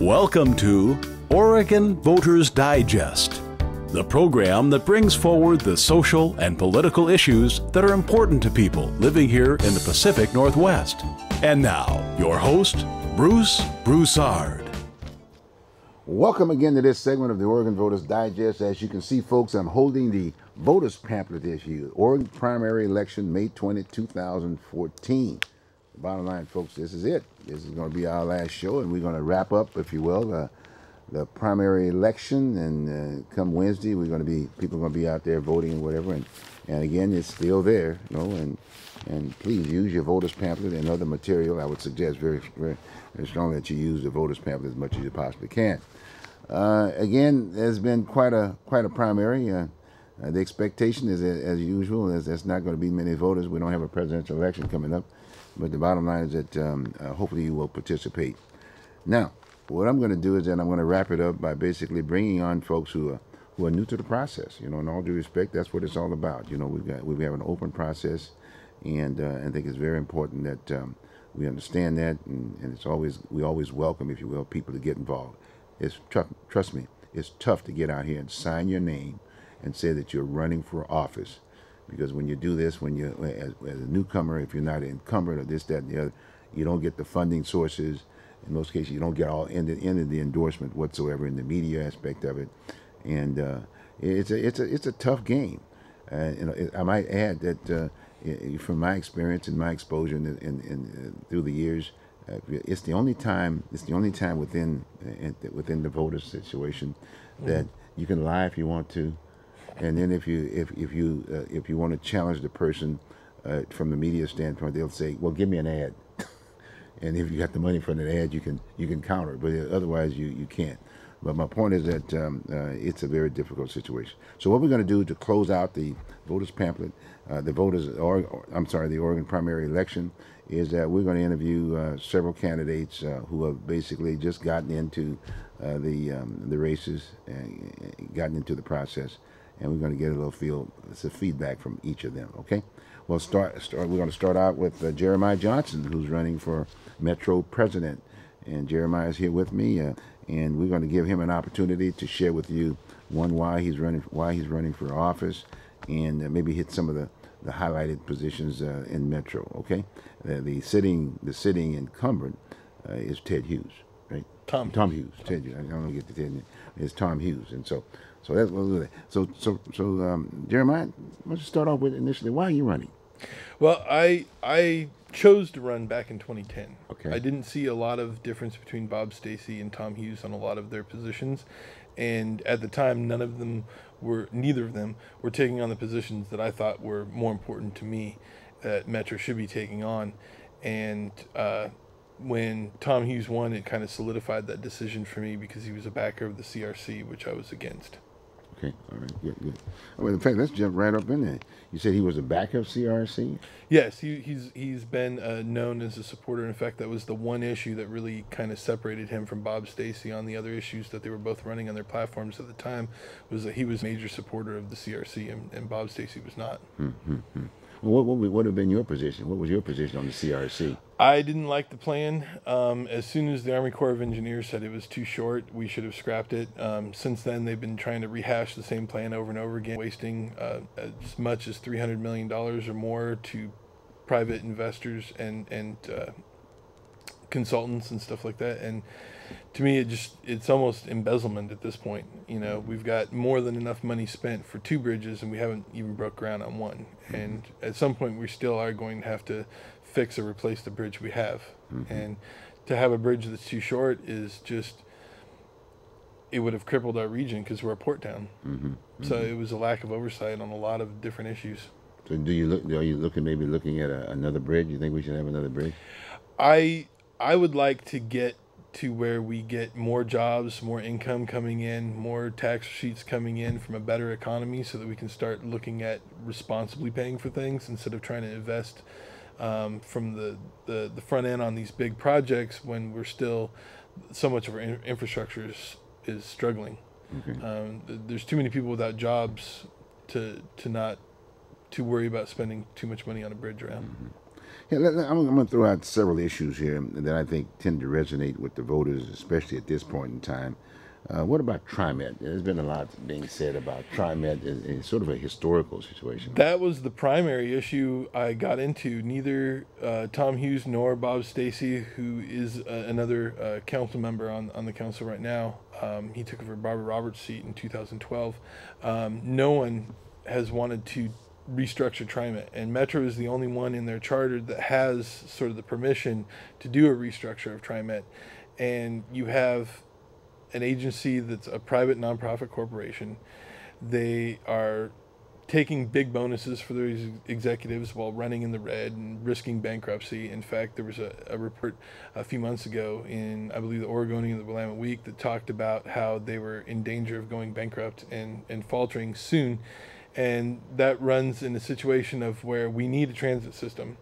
Welcome to Oregon Voters Digest, the program that brings forward the social and political issues that are important to people living here in the Pacific Northwest. And now, your host, Bruce Broussard. Welcome again to this segment of the Oregon Voters Digest. As you can see, folks, I'm holding the voters pamphlet issue, Oregon primary election, May 20, 2014. The bottom line, folks, this is it. This is going to be our last show, and we're going to wrap up, if you will, uh, the primary election. And uh, come Wednesday, we're going to be people are going to be out there voting and whatever. And and again, it's still there, you know. And and please use your voters pamphlet and other material. I would suggest very very, very strongly that you use the voters pamphlet as much as you possibly can. Uh, again, there's been quite a quite a primary. Uh, uh, the expectation is, as usual, is there's not going to be many voters. We don't have a presidential election coming up, but the bottom line is that um, uh, hopefully you will participate. Now, what I'm going to do is that I'm going to wrap it up by basically bringing on folks who are who are new to the process. You know, in all due respect, that's what it's all about. You know, we've got we have an open process, and uh, I think it's very important that um, we understand that, and, and it's always we always welcome, if you will, people to get involved. It's trust me, it's tough to get out here and sign your name and say that you're running for office. Because when you do this, when you as, as a newcomer, if you're not encumbered or this, that, and the other, you don't get the funding sources. In most cases, you don't get all end end of the endorsement whatsoever in the media aspect of it, and uh, it's a it's a it's a tough game. Uh, you know, I might add that uh, from my experience and my exposure in, in, in uh, through the years, uh, it's the only time. It's the only time within uh, within the voter situation that you can lie if you want to, and then if you if if you uh, if you want to challenge the person uh, from the media standpoint, they'll say, "Well, give me an ad," and if you got the money for an ad, you can you can counter it, but otherwise you you can't. But my point is that um, uh, it's a very difficult situation. So what we're going to do to close out the voters pamphlet, uh, the voters, or, or, I'm sorry, the Oregon primary election, is that we're going to interview uh, several candidates uh, who have basically just gotten into uh, the um, the races and gotten into the process, and we're going to get a little feel, some feedback from each of them. Okay. Well, start, start. We're going to start out with uh, Jeremiah Johnson, who's running for Metro President, and Jeremiah is here with me and we're going to give him an opportunity to share with you one why he's running why he's running for office and uh, maybe hit some of the, the highlighted positions uh, in Metro. Okay, uh, the sitting the sitting incumbent uh, is Ted Hughes, right? Tom Tom Hughes. Ted. I don't get to Ted. It's Tom Hughes, and so so that's what so so so um, Jeremiah. Let's start off with initially why are you running? Well, I I chose to run back in 2010. Okay. I didn't see a lot of difference between Bob Stacey and Tom Hughes on a lot of their positions, and at the time, none of them were, neither of them were taking on the positions that I thought were more important to me that Metro should be taking on, and. Uh, when Tom Hughes won, it kind of solidified that decision for me because he was a backer of the CRC, which I was against. Okay, all right, good, good. Well, in fact, let's jump right up in there. You said he was a backup CRC. Yes, he, he's he's been uh, known as a supporter. In fact, that was the one issue that really kind of separated him from Bob Stacey On the other issues that they were both running on their platforms at the time, was that he was a major supporter of the CRC, and, and Bob Stacey was not. Mm-hmm. What, what would have been your position? What was your position on the CRC? I didn't like the plan. Um, as soon as the Army Corps of Engineers said it was too short, we should have scrapped it. Um, since then, they've been trying to rehash the same plan over and over again, wasting uh, as much as $300 million or more to private investors and, and uh, consultants and stuff like that. And to me, it just it's almost embezzlement at this point. You know, we've got more than enough money spent for two bridges, and we haven't even broke ground on one. And at some point, we still are going to have to fix or replace the bridge we have. Mm-hmm. And to have a bridge that's too short is just it would have crippled our region because we're a port town. Mm-hmm. Mm-hmm. So it was a lack of oversight on a lot of different issues. So do you look? Are you looking maybe looking at a, another bridge? You think we should have another bridge? I I would like to get to where we get more jobs, more income coming in, more tax receipts coming in from a better economy so that we can start looking at responsibly paying for things instead of trying to invest um, from the, the, the front end on these big projects when we're still so much of our in- infrastructure is, is struggling. Okay. Um, th- there's too many people without jobs to to not to worry about spending too much money on a bridge around. Mm-hmm. Yeah, let, let, I'm, I'm going to throw out several issues here that I think tend to resonate with the voters, especially at this point in time. Uh, what about TriMet? There's been a lot being said about TriMet. It's sort of a historical situation. That was the primary issue I got into. Neither uh, Tom Hughes nor Bob Stacey, who is uh, another uh, council member on, on the council right now, um, he took over Barbara Roberts' seat in 2012. Um, no one has wanted to restructure TriMet, and Metro is the only one in their charter that has sort of the permission to do a restructure of TriMet. And you have an agency that's a private nonprofit corporation. They are taking big bonuses for their executives while running in the red and risking bankruptcy. In fact, there was a, a report a few months ago in, I believe, the Oregonian the Willamette Week that talked about how they were in danger of going bankrupt and, and faltering soon. And that runs in a situation of where we need a transit system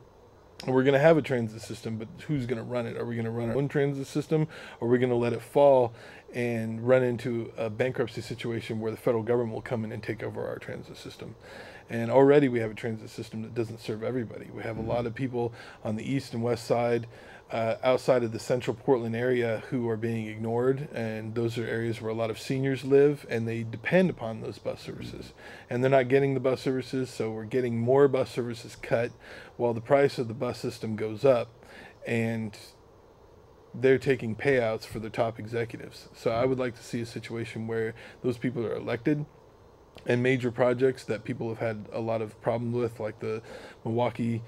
we're going to have a transit system, but who's going to run it? Are we going to run our own transit system, or are we going to let it fall and run into a bankruptcy situation where the federal government will come in and take over our transit system? And already we have a transit system that doesn't serve everybody. We have a lot of people on the east and west side uh, outside of the central Portland area who are being ignored, and those are areas where a lot of seniors live, and they depend upon those bus services, and they're not getting the bus services, so we're getting more bus services cut, while the price of the bus system goes up, and they're taking payouts for their top executives. So I would like to see a situation where those people are elected and major projects that people have had a lot of problems with, like the Milwaukie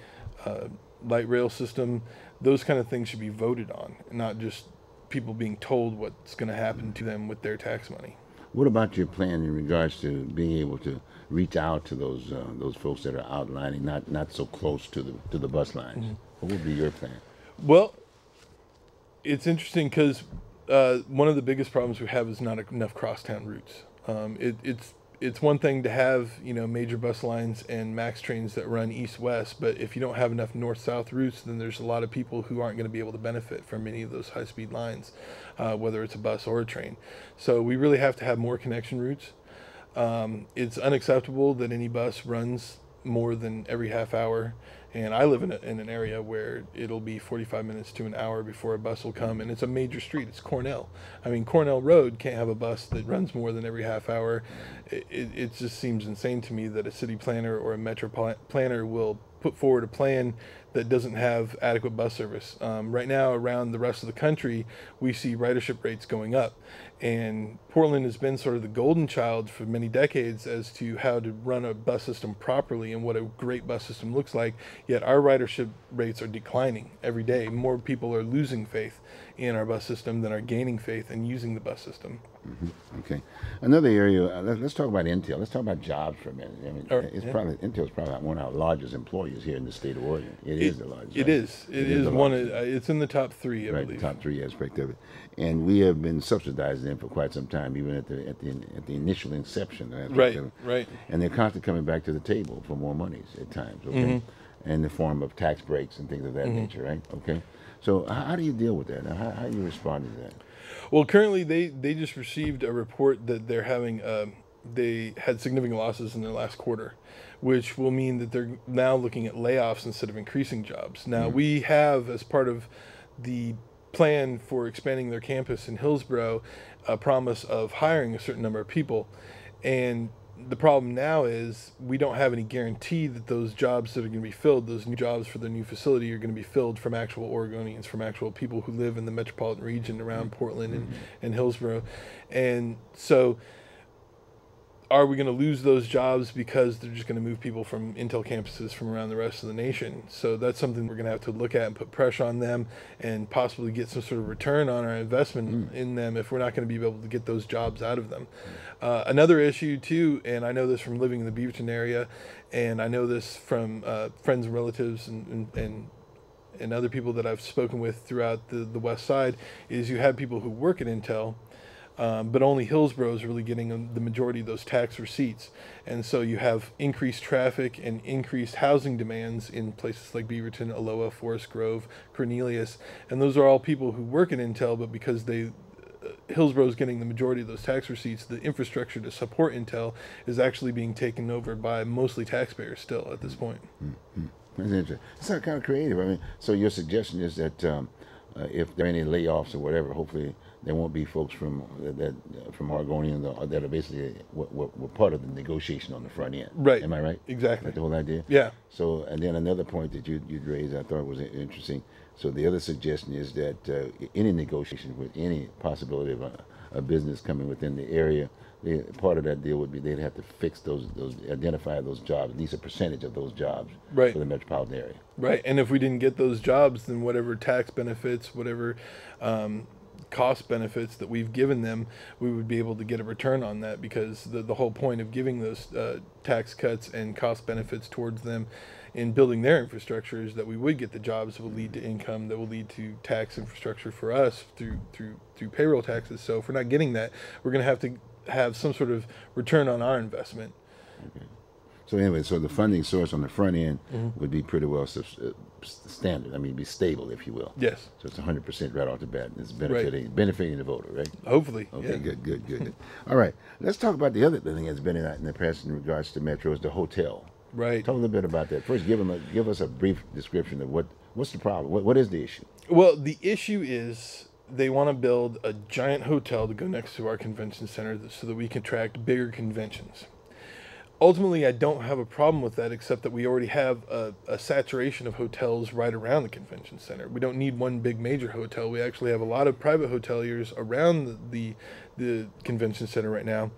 uh, light rail system, those kind of things should be voted on, and not just people being told what's going to happen to them with their tax money. What about your plan in regards to being able to reach out to those uh, those folks that are outlining, not not so close to the to the bus lines? Mm-hmm. What would be your plan? Well, it's interesting because uh, one of the biggest problems we have is not enough crosstown routes. Um, it, it's it's one thing to have you know major bus lines and max trains that run east west but if you don't have enough north south routes then there's a lot of people who aren't going to be able to benefit from any of those high speed lines uh, whether it's a bus or a train. So we really have to have more connection routes. Um, it's unacceptable that any bus runs more than every half hour and I live in, a, in an area where it'll be 45 minutes to an hour before a bus will come, and it's a major street. It's Cornell. I mean, Cornell Road can't have a bus that runs more than every half hour. It, it, it just seems insane to me that a city planner or a metro planner will put forward a plan that doesn't have adequate bus service. Um, right now, around the rest of the country, we see ridership rates going up. And Portland has been sort of the golden child for many decades as to how to run a bus system properly and what a great bus system looks like. Yet our ridership rates are declining every day. More people are losing faith in our bus system than are gaining faith in using the bus system. Mm-hmm. Okay. Another area, uh, let, us talk about Intel. Let's talk about jobs for a minute. I mean, it's yeah. probably Intel's probably one of our largest employers here in the state of Oregon. It, it is the largest. It right? is. it, it is, is one. Of, uh, it's in the top three, I right, believe. top three aspect of it, and we have been subsidizing them for quite some time, even at the at the at the initial inception. Right. Right. And they're constantly coming back to the table for more monies at times. Okay. Mm-hmm. In the form of tax breaks and things of that mm-hmm. nature, right? Okay. So how, how, do you deal with that? How, how do you respond to that? Well, currently they they just received a report that they're having uh, they had significant losses in their last quarter, which will mean that they're now looking at layoffs instead of increasing jobs. Now mm-hmm. we have as part of the plan for expanding their campus in Hillsboro a promise of hiring a certain number of people, and the problem now is we don't have any guarantee that those jobs that are going to be filled, those new jobs for the new facility, are going to be filled from actual Oregonians, from actual people who live in the metropolitan region around mm-hmm. Portland and, mm-hmm. and Hillsboro. And so are we going to lose those jobs because they're just going to move people from Intel campuses from around the rest of the nation? So that's something we're going to have to look at and put pressure on them and possibly get some sort of return on our investment mm. in them if we're not going to be able to get those jobs out of them. Uh, another issue, too, and I know this from living in the Beaverton area, and I know this from uh, friends and relatives and, and, and and other people that I've spoken with throughout the, the West Side, is you have people who work at Intel um, but only Hillsboro is really getting the majority of those tax receipts. And so you have increased traffic and increased housing demands in places like Beaverton, Aloha, Forest Grove, Cornelius. And those are all people who work in Intel, but because they uh, Hillsboro is getting the majority of those tax receipts, the infrastructure to support Intel is actually being taken over by mostly taxpayers still at this point. Mm-hmm. That's interesting. It's not kind of creative. I mean, so your suggestion is that um, uh, if there are any layoffs or whatever, hopefully there won't be folks from that uh, from Oregonian that are basically what, what, were part of the negotiation on the front end. Right. Am I right? Exactly. That's the whole idea. Yeah. So, and then another point that you you raised, I thought was interesting. So the other suggestion is that uh, any negotiation with any possibility of a, a business coming within the area they, part of that deal would be they'd have to fix those, those identify those jobs, at least a percentage of those jobs right. for the metropolitan area. Right, and if we didn't get those jobs, then whatever tax benefits, whatever um, cost benefits that we've given them, we would be able to get a return on that because the, the whole point of giving those uh, tax cuts and cost benefits towards them in building their infrastructure is that we would get the jobs that will lead to income that will lead to tax infrastructure for us through through through payroll taxes. So if we're not getting that, we're going to have to have some sort of return on our investment. Okay. So anyway, so the funding source on the front end mm-hmm. would be pretty well uh, standard. I mean, be stable, if you will. Yes. So it's 100 percent right off the bat. It's benefiting right. benefiting the voter, right? Hopefully. Okay. Yeah. Good. Good. Good. All right. Let's talk about the other thing that's been in, in the press in regards to Metro is the hotel. Right. Talk a little bit about that. First, give them a, give us a brief description of what what's the problem. What, what is the issue? Well, the issue is they want to build a giant hotel to go next to our convention center so that we can attract bigger conventions. Ultimately, I don't have a problem with that, except that we already have a, a, saturation of hotels right around the convention center. We don't need one big major hotel. We actually have a lot of private hoteliers around the, the, the convention center right now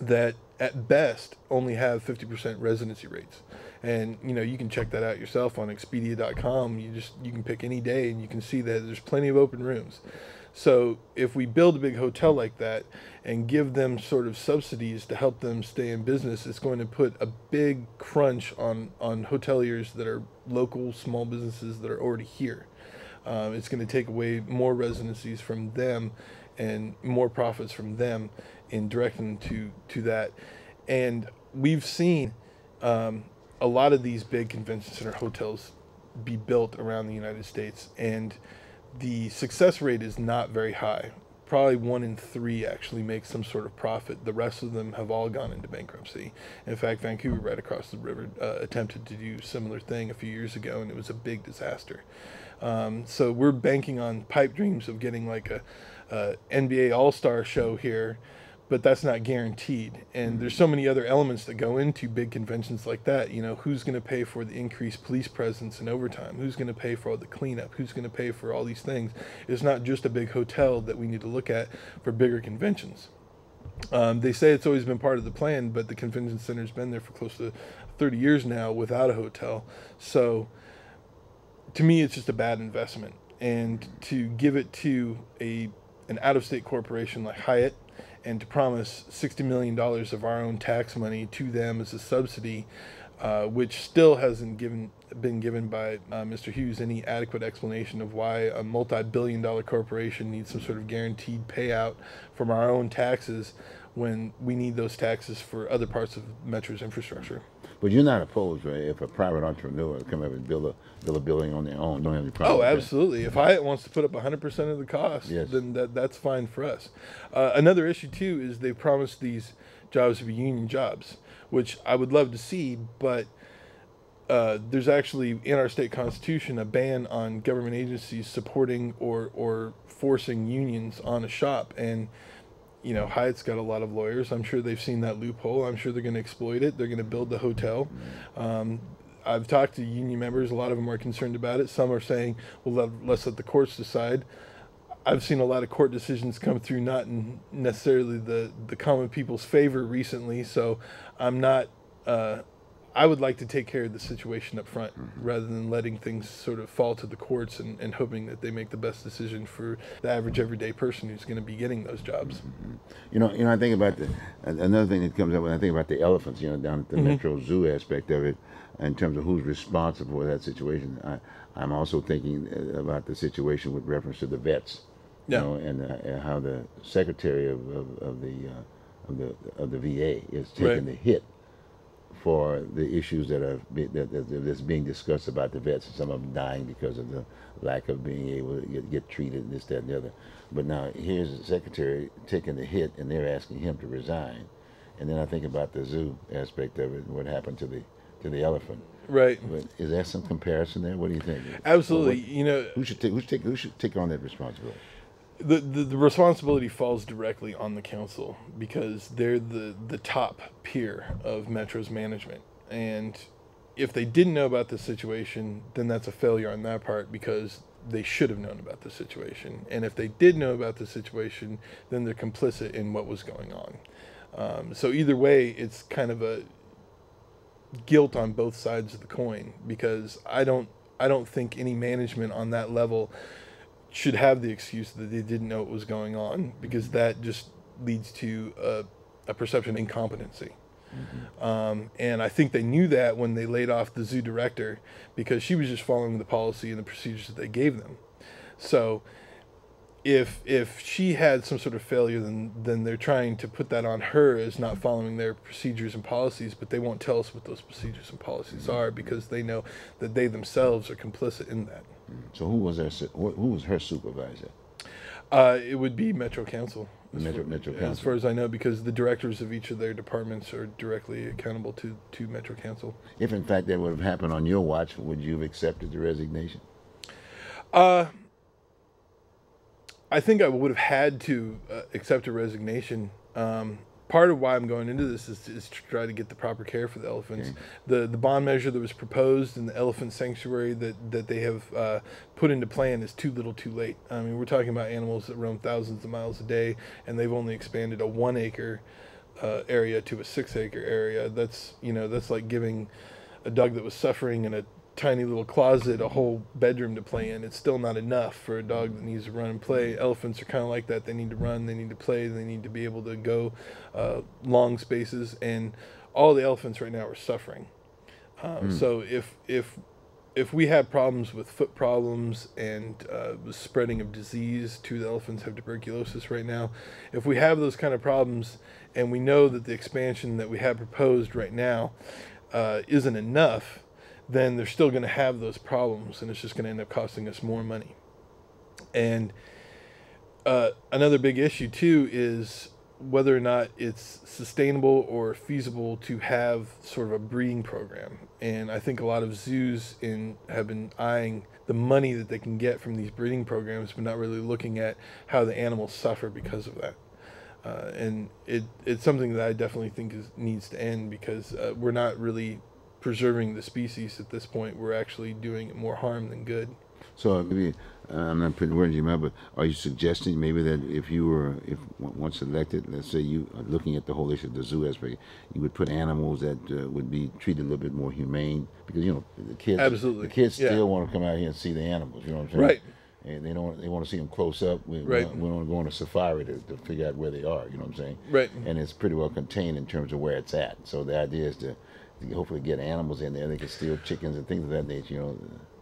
that, at best, only have 50% residency rates and you know you can check that out yourself on expedia.com you just you can pick any day and you can see that there's plenty of open rooms so if we build a big hotel like that and give them sort of subsidies to help them stay in business it's going to put a big crunch on on hoteliers that are local small businesses that are already here. Um, it's going to take away more residencies from them and more profits from them in directing to to that. And we've seen um, a lot of these big convention center hotels be built around the United States, and the success rate is not very high. Probably one in three actually make some sort of profit. The rest of them have all gone into bankruptcy. In fact, Vancouver, right across the river, uh, attempted to do a similar thing a few years ago, and it was a big disaster. Um, so we're banking on pipe dreams of getting like a, a NBA All Star show here but that's not guaranteed. And there's so many other elements that go into big conventions like that. You know, who's going to pay for the increased police presence and overtime? Who's going to pay for all the cleanup? Who's going to pay for all these things? It's not just a big hotel that we need to look at for bigger conventions. Um, they say it's always been part of the plan, but the convention center's been there for close to 30 years now without a hotel. So to me, it's just a bad investment. And to give it to a an out-of-state corporation like Hyatt and to promise $60 million of our own tax money to them as a subsidy, uh, which still hasn't given been given by uh, Mr. Hughes any adequate explanation of why a multi-billion dollar corporation needs some sort of guaranteed payout from our own taxes when we need those taxes for other parts of Metro's infrastructure. But you're not opposed, right? If a private entrepreneur come up and build a build a building on their own, don't have any problem. Oh, absolutely. If Hyatt wants to put up 100 percent of the cost, yes. then that that's fine for us. Uh, another issue too is they promised these jobs to be union jobs, which I would love to see, but. Uh, there's actually in our state constitution a ban on government agencies supporting or or forcing unions on a shop and you know, Hyatt's got a lot of lawyers. I'm sure they've seen that loophole. I'm sure they're going to exploit it. They're going to build the hotel. Um, I've talked to union members. A lot of them are concerned about it. Some are saying, well, let, us let the courts decide. I've seen a lot of court decisions come through not in necessarily the, the common people's favor recently. So I'm not uh, I would like to take care of the situation up front mm-hmm. rather than letting things sort of fall to the courts and, and hoping that they make the best decision for the average everyday person who's going to be getting those jobs. Mm-hmm. You know, you know, I think about the another thing that comes up when I think about the elephants. You know, down at the mm-hmm. Metro Zoo aspect of it, in terms of who's responsible for that situation. I, I'm also thinking uh, about the situation with reference to the vets. Yeah. You know, and, uh, and how the secretary of, of, of the uh, of the of the VA is taking right. the hit for the issues that are be, that, that, that's being discussed about the vets, some of them dying because of the lack of being able to get, get treated, and this, that, and the other. But now here's the secretary taking the hit, and they're asking him to resign. And then I think about the zoo aspect of it, and what happened to the to the elephant. Right. But is there some comparison there? What do you think? Absolutely. What, you know, who should take who should take who should take on that responsibility? The, the, the responsibility falls directly on the council because they're the the top peer of Metro's management, and if they didn't know about the situation, then that's a failure on that part because they should have known about the situation. And if they did know about the situation, then they're complicit in what was going on. Um, so either way, it's kind of a guilt on both sides of the coin because I don't I don't think any management on that level should have the excuse that they didn't know what was going on because that just leads to a, a perception of incompetency. Mm-hmm. Um, and I think they knew that when they laid off the zoo director because she was just following the policy and the procedures that they gave them. So if if she had some sort of failure, then then they're trying to put that on her as not following their procedures and policies. But they won't tell us what those procedures and policies are because they know that they themselves are complicit in that. So who was their who was her supervisor? Uh, it would be Metro Council. Metro, Metro Council. As far as I know, because the directors of each of their departments are directly accountable to, to Metro Council. If in fact that would have happened on your watch, would you have accepted the resignation? Uh, I think I would have had to uh, accept a resignation. Um, part of why I'm going into this is, is to try to get the proper care for the elephants. Okay. The the bond measure that was proposed in the elephant sanctuary that that they have uh, put into plan is too little, too late. I mean, we're talking about animals that roam thousands of miles a day, and they've only expanded a one acre uh, area to a six acre area. That's you know that's like giving a dog that was suffering in a tiny little closet, a whole bedroom to play in. It's still not enough for a dog that needs to run and play. Elephants are kind of like that. They need to run, they need to play, they need to be able to go uh, long spaces. And all the elephants right now are suffering. Um, mm. So if if if we have problems with foot problems and uh, the spreading of disease, two the elephants have tuberculosis right now. If we have those kind of problems, and we know that the expansion that we have proposed right now uh, isn't enough, then they're still going to have those problems and it's just going to end up costing us more money. And uh, another big issue, too, is whether or not it's sustainable or feasible to have sort of a breeding program. And I think a lot of zoos in have been eyeing the money that they can get from these breeding programs, but not really looking at how the animals suffer because of that. Uh, and it it's something that I definitely think is needs to end because uh, we're not really preserving the species at this point. We're actually doing more harm than good. So maybe uh, I'm not putting words in your mouth, but are you suggesting maybe that if you were, if once elected, let's say you are looking at the whole issue of the zoo aspect, you would put animals that uh, would be treated a little bit more humane because you know the kids, absolutely, the kids yeah. still want to come out here and see the animals. You know what I'm saying? Right. And they don't. They want to see them close up. We, right. we want to go on a safari to, to figure out where they are. You know what I'm saying? Right. And it's pretty well contained in terms of where it's at. So the idea is to hopefully get animals in there. They can steal chickens and things of that nature. You know.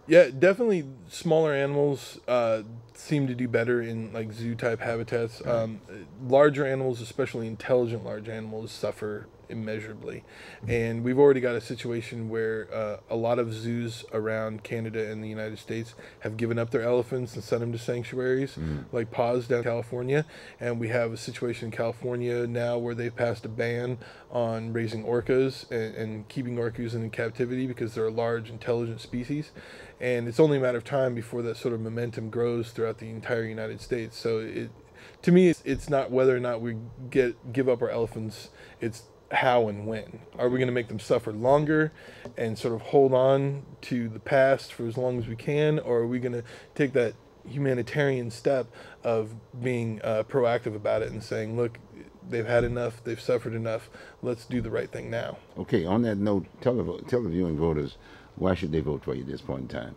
Yeah, definitely. Smaller animals uh, seem to do better in like zoo type habitats. Um, larger animals, especially intelligent large animals, suffer immeasurably. And we've already got a situation where uh, a lot of zoos around Canada and the United States have given up their elephants and sent them to sanctuaries, mm. like Paws down in California. And we have a situation in California now where they've passed a ban on raising orcas and, and keeping orcas in captivity because they're a large, intelligent species. And it's only a matter of time before that sort of momentum grows throughout the entire United States. So it, to me, it's, it's not whether or not we get give up our elephants. It's how and when. Are we going to make them suffer longer and sort of hold on to the past for as long as we can, or are we going to take that humanitarian step of being uh, proactive about it and saying, look, they've had enough, they've suffered enough, let's do the right thing now? Okay, on that note, tell the, tell the viewing voters why should they vote for you at this point in time?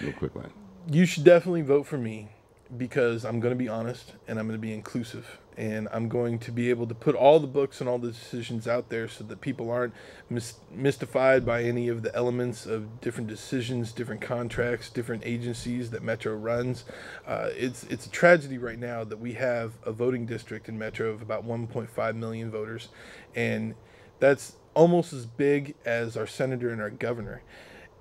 Real quick line. You should definitely vote for me because I'm going to be honest and I'm going to be inclusive and I'm going to be able to put all the books and all the decisions out there so that people aren't mis- mystified by any of the elements of different decisions, different contracts, different agencies that Metro runs. Uh, it's it's a tragedy right now that we have a voting district in Metro of about 1.5 million voters, and that's almost as big as our senator and our governor.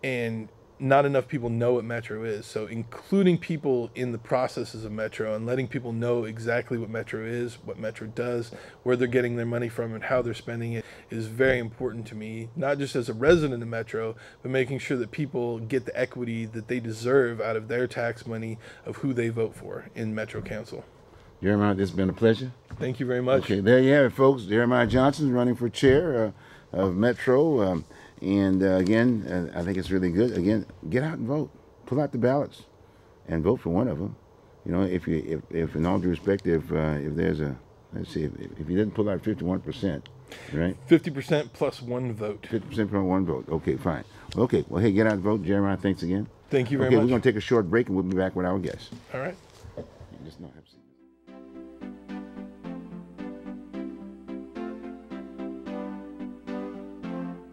And not enough people know what Metro is. So, including people in the processes of Metro and letting people know exactly what Metro is, what Metro does, where they're getting their money from, and how they're spending it is very important to me, not just as a resident of Metro, but making sure that people get the equity that they deserve out of their tax money of who they vote for in Metro Council. Jeremiah, this has been a pleasure. Thank you very much. Okay, there you have it, folks. Jeremiah Johnson is running for chair uh, of Metro. Um, and uh, again, uh, I think it's really good. Again, get out and vote. Pull out the ballots and vote for one of them. You know, if you, if, if in all due respect, if uh, if there's a, let's see, if, if you didn't pull out 51 percent, right? 50 percent plus one vote. 50 percent plus one vote. Okay, fine. Okay, well, hey, get out and vote, Jeremiah. Thanks again. Thank you very okay, much. we're going to take a short break, and we'll be back with our guests. All right.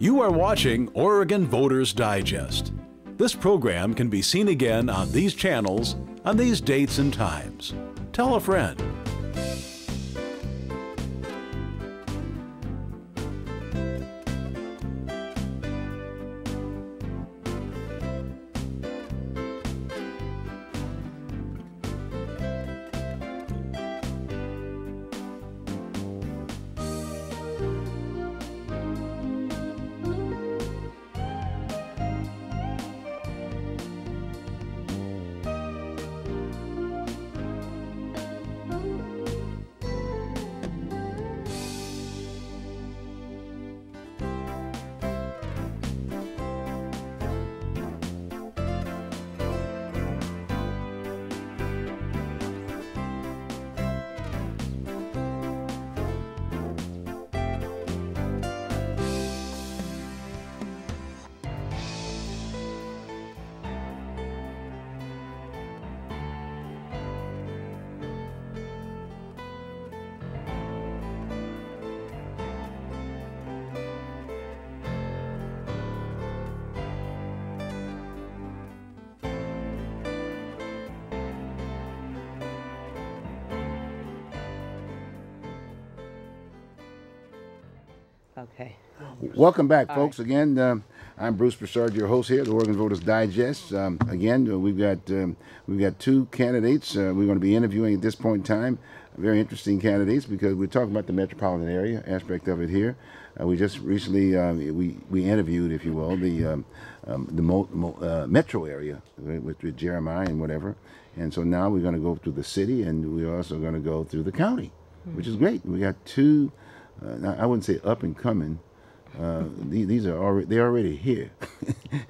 You are watching Oregon Voters Digest. This program can be seen again on these channels on these dates and times. Tell a friend. Okay. Welcome back, folks. Again, um, I'm Bruce Broussard, your host here at the Oregon Voters Digest. Um, again, we've got um, we've got two candidates uh, we're going to be interviewing at this point in time. Very interesting candidates because we're talking about the metropolitan area aspect of it here. Uh, we just recently uh, we we interviewed, if you will, the um, um, the mo- mo- uh, metro area with, with Jeremiah and whatever. And so now we're going to go through the city, and we're also going to go through the county, which is great. We got two. Uh, I wouldn't say up and coming. Uh, these, these are already they're already here.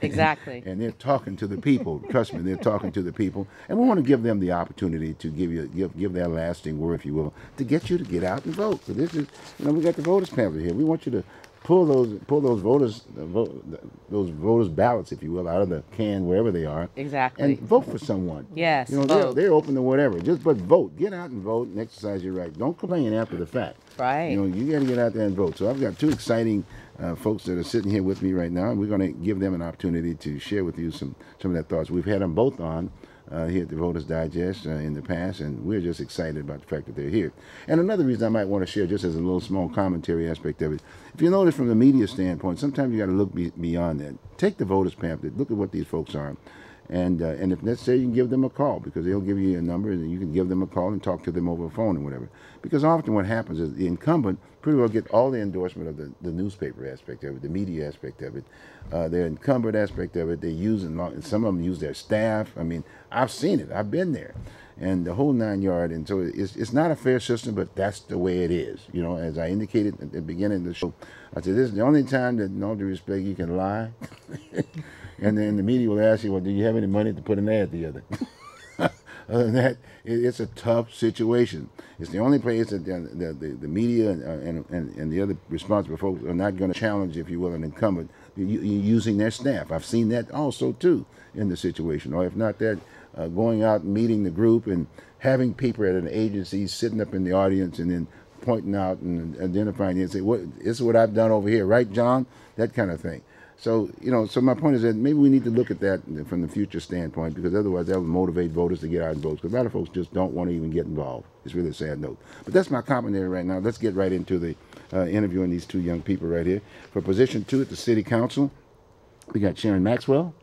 Exactly. and they're talking to the people. Trust me, they're talking to the people, and we want to give them the opportunity to give you give give their lasting word, if you will, to get you to get out and vote. So this is, you know, we got the voters pamphlet here. We want you to pull those pull those voters uh, vote, those voters ballots, if you will, out of the can wherever they are. Exactly. And vote for someone. Yes, You know, they're, they're open to whatever. Just but vote. Get out and vote and exercise your right. Don't complain after the fact. Right. You know, you got to get out there and vote. So I've got two exciting uh, folks that are sitting here with me right now, and we're going to give them an opportunity to share with you some some of their thoughts. We've had them both on uh, here at the Voters Digest uh, in the past, and we're just excited about the fact that they're here. And another reason I might want to share, just as a little small commentary aspect of it, if you notice from the media standpoint, sometimes you got to look be, beyond that. Take the voters pamphlet, look at what these folks are. And, uh, and if necessary, you can give them a call because they'll give you a number and you can give them a call and talk to them over the phone and whatever. Because often what happens is the incumbent pretty well get all the endorsement of the, the newspaper aspect of it, the media aspect of it, uh, their incumbent aspect of it. They use and some of them use their staff. I mean, I've seen it. I've been there, and the whole nine yard. And so it's it's not a fair system, but that's the way it is. You know, as I indicated at the beginning of the show, I said this is the only time that, in all due respect, you can lie. and then the media will ask you, well, do you have any money to put an ad together? Other than that, it, it's a tough situation. It's the only place that the, the, the, the media and, uh, and, and, the other responsible folks are not going to challenge, if you will, an incumbent using their staff. I've seen that also, too, in the situation. Or if not that, uh, going out and meeting the group and having people at an agency sitting up in the audience and then pointing out and identifying and say, what, this is what I've done over here, right, John? That kind of thing. So, you know, so my point is that maybe we need to look at that from the future standpoint because otherwise that will motivate voters to get out and vote. Because a lot of folks just don't want to even get involved. It's really a sad note. But that's my commentary right now. Let's get right into the uh, interviewing these two young people right here. For position two at the City Council, we got Sharon Maxwell.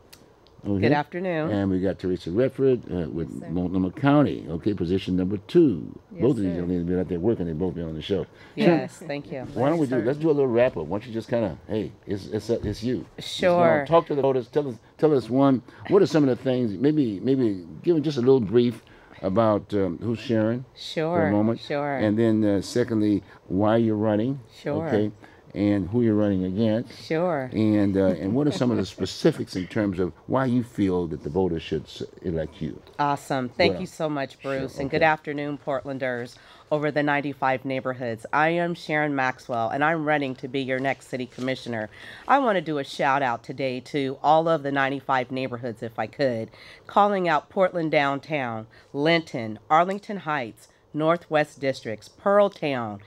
Over Good afternoon. And we got Teressa Raiford uh, with Multnomah County. Okay, position number two. both of these young ladies been out there working. They both been on the show. Yes, thank you. Why don't we do? Let's do a little wrap up. Why don't you just kind of, hey, it's it's uh, it's you. Just go on, Sure. talk to the voters. Tell us tell us one. What are some of the things? Maybe maybe give them just a little brief about um, who's sharing for Sure, a moment. sure. And then uh, secondly, why you're running. Sure. Okay. And who you're running against. Sure. And uh, and what are some of the specifics in terms of why you feel that the voters should elect you? Awesome. Thank Well, you so much, Bruce. And good afternoon, Portlanders over the 95 neighborhoods. I am Sharon Maxwell, and I'm running to be your next city commissioner. I want to do a shout out today to all of the 95 neighborhoods, if I could, calling out Portland downtown, Linnton, Arlington Heights, Northwest Districts, Pearl Town,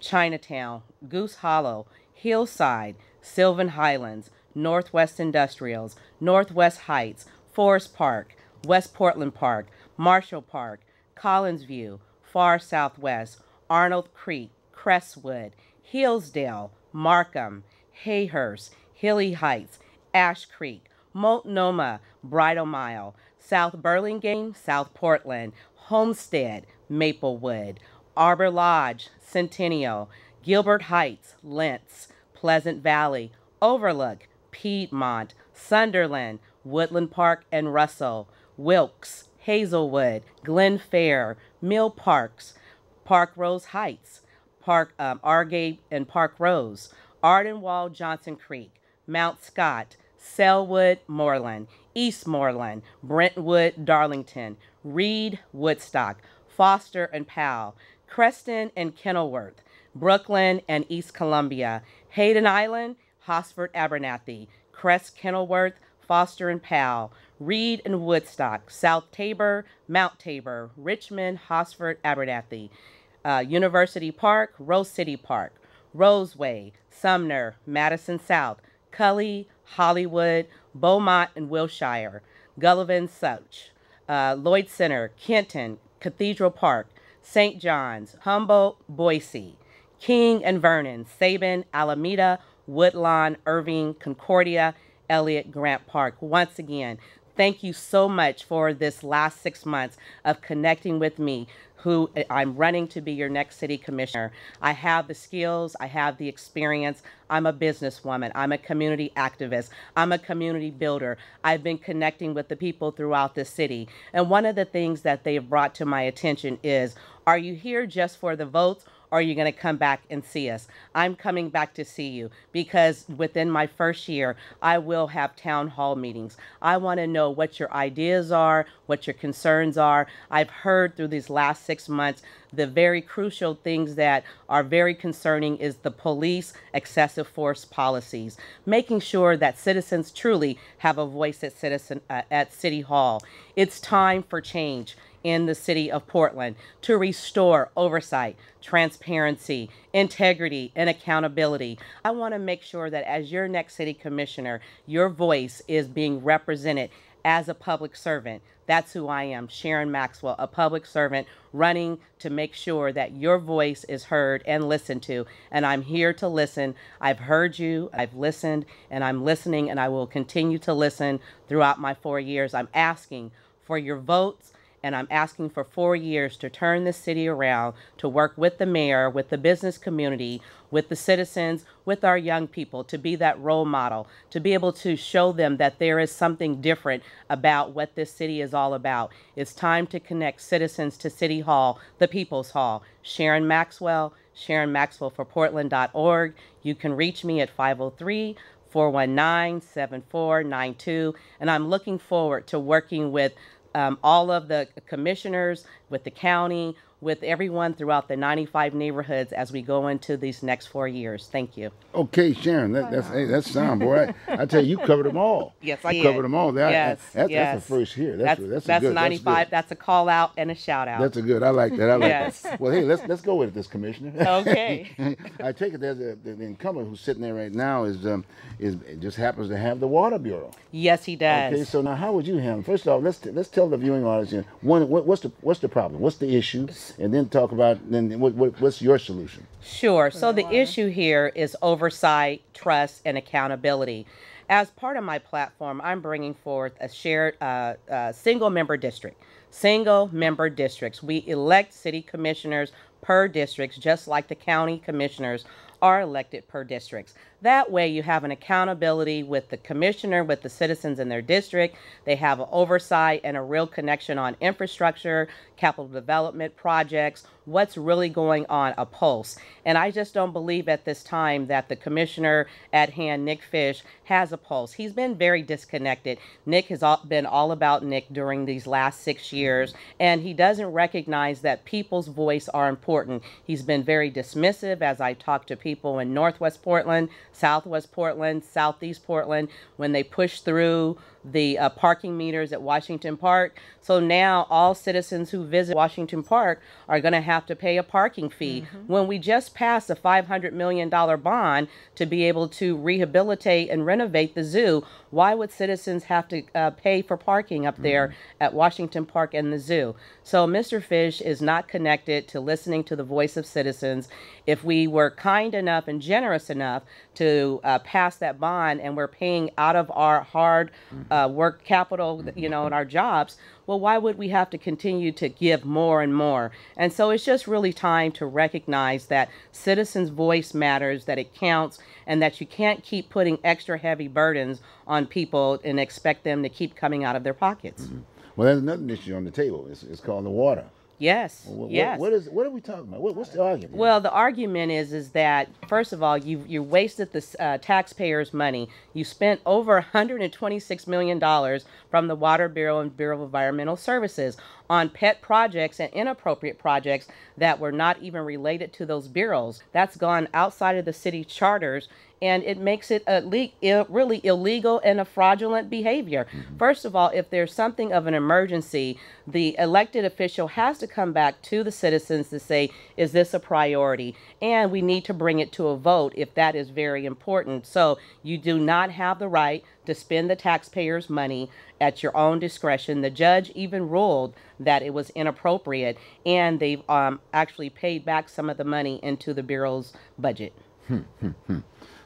Chinatown, Goose Hollow, Hillside, Sylvan Highlands, Northwest Industrials, Northwest Heights, Forest Park, West Portland Park, Marshall Park, Collinsview, Far Southwest, Arnold Creek, Crestwood, Hillsdale, Markham, Hayhurst, Healy Heights, Ash Creek, Multnomah, Bridlemile, South Burlingame, South Portland, Homestead, Maplewood, Arbor Lodge, Centennial, Gilbert Heights, Lents, Pleasant Valley, Overlook, Piedmont, Sunderland, Woodland Park and Russell, Wilkes, Hazelwood, Glen Fair, Mill Parks, Parkrose Heights, Park um, Argate and Park Rose, Ardenwald, Johnson Creek, Mount Scott, Sellwood, Moreland, Eastmoreland, Brentwood, Darlington, Reed, Woodstock, Foster and Powell, Creston and Kenilworth, Brooklyn and East Columbia, Hayden Island, Hosford, Abernethy, Crest, Kenilworth, Foster and Powell, Reed and Woodstock, South Tabor, Mount Tabor, Richmond, Hosford, Abernethy, uh, University Park, Rose City Park, Roseway, Sumner, Madison South, Cully, Hollywood, Beaumont and Wilshire, Gullivan Such, uh, Lloyd Center, Kenton, Cathedral Park, St. John's, Humboldt, Boise, King and Vernon, Sabin, Alameda, Woodlawn, Irving, Concordia, Eliot, Grant Park. Once again, thank you so much for this last six months of connecting with me who I'm running to be your next city commissioner. I have the skills, I have the experience. I'm a businesswoman, I'm a community activist, I'm a community builder. I've been connecting with the people throughout the city. And one of the things that they've brought to my attention is are you here just for the votes? or are you going to come back and see us? I'm coming back to see you because within my first year, I will have town hall meetings. I want to know what your ideas are, what your concerns are. I've heard through these last six months the very crucial things that are very concerning is the police excessive force policies, making sure that citizens truly have a voice at citizen uh, at City Hall. It's time for change in the city of Portland to restore oversight, transparency, integrity, and accountability. I want to make sure that as your next city commissioner, your voice is being represented as a public servant. That's who I am, Sharon Maxwell, a public servant running to make sure that your voice is heard and listened to. And I'm here to listen. I've heard you, I've listened, and I'm listening, and I will continue to listen throughout my four years. I'm asking for your votes and I'm asking for four years to turn the city around, to work with the mayor, with the business community, with the citizens, with our young people, to be that role model, to be able to show them that there is something different about what this city is all about. It's time to connect citizens to City Hall, the People's Hall. Sharon Maxwell, Sharon Maxwell for Portland.org. You can reach me at 503 419 7492. And I'm looking forward to working with um, all of the commissioners, with the county, with everyone throughout the 95 neighborhoods as we go into these next four years. Thank you. Okay, Sharon, that, that's hey, that's sound, boy. I, I tell you, you covered them all. Yes, I you did. cored them all. That, Yes, that's, yes. that's the first here. That's That's that's, that's, a good. 95. That's. That's, a call out and a shout out. That's a good. I like that. I like Yes. that. Well, hey, let's let's go with this, Commissioner. Okay. I take it there's a, the, the incumbent who's sitting there right now is um is just happens to have the Water Bureau. yes, he does. Okay, so now how would you handle? First off, let's let's tell the viewing audience. One, what, what's the what's the problem? What's the issue? And then talk about then what, what, what's your solution? Sure. So the issue here is oversight, trust, and accountability. As part of my platform, I'm bringing forth a shared uh, uh, single member district. Single member districts. We elect city commissioners per districts, just like the county commissioners are elected per districts. That way, you have an accountability with the commissioner, with the citizens in their district. They have oversight and a real connection on infrastructure, capital development projects, what's really going on, a pulse. And I just don't believe at this time that the commissioner at hand, Nick Fish, has a pulse. He's been very disconnected. Nick has been all about Nick during these last six years, and he doesn't recognize that people's voice are important. He's been very dismissive as I talk to people in Northwest Portland, Southwest Portland, Southeast Portland, when they push through the uh, parking meters at Washington Park. So now all citizens who visit Washington Park are going to have to pay a parking fee when we just passed a $500 million bond to be able to rehabilitate and renovate the zoo. Why would citizens have to uh, pay for parking up there at Washington Park and the zoo? So Mr. Fish is not connected to listening to the voice of citizens. If we were kind enough and generous enough to uh, pass that bond and we're paying out of our hard uh, work capital, you know, in our jobs, well, why would we have to continue to give more and more? And so it's just really time to recognize that citizens' voice matters, that it counts, and that you can't keep putting extra heavy burdens on people and expect them to keep coming out of their pockets. Well, there's another issue on the table. It's, it's called the water. Yes. What, yes. what is what are we talking about? What, what's the argument? Well, the argument is is that first of all, you you wasted the uh, taxpayers' money. You spent over 126 million dollars from the Water Bureau and Bureau of Environmental Services on pet projects and inappropriate projects that were not even related to those bureaus. That's gone outside of the city charters and it makes it a le- really illegal and a fraudulent behavior. Mm-hmm. First of all, if there's something of an emergency, the elected official has to come back to the citizens to say, is this a priority? And we need to bring it to a vote if that is very important. So you do not have the right to spend the taxpayers' money at your own discretion. The judge even ruled that it was inappropriate, and they've um, actually paid back some of the money into the Bureau's budget. Hmm, hmm, hmm.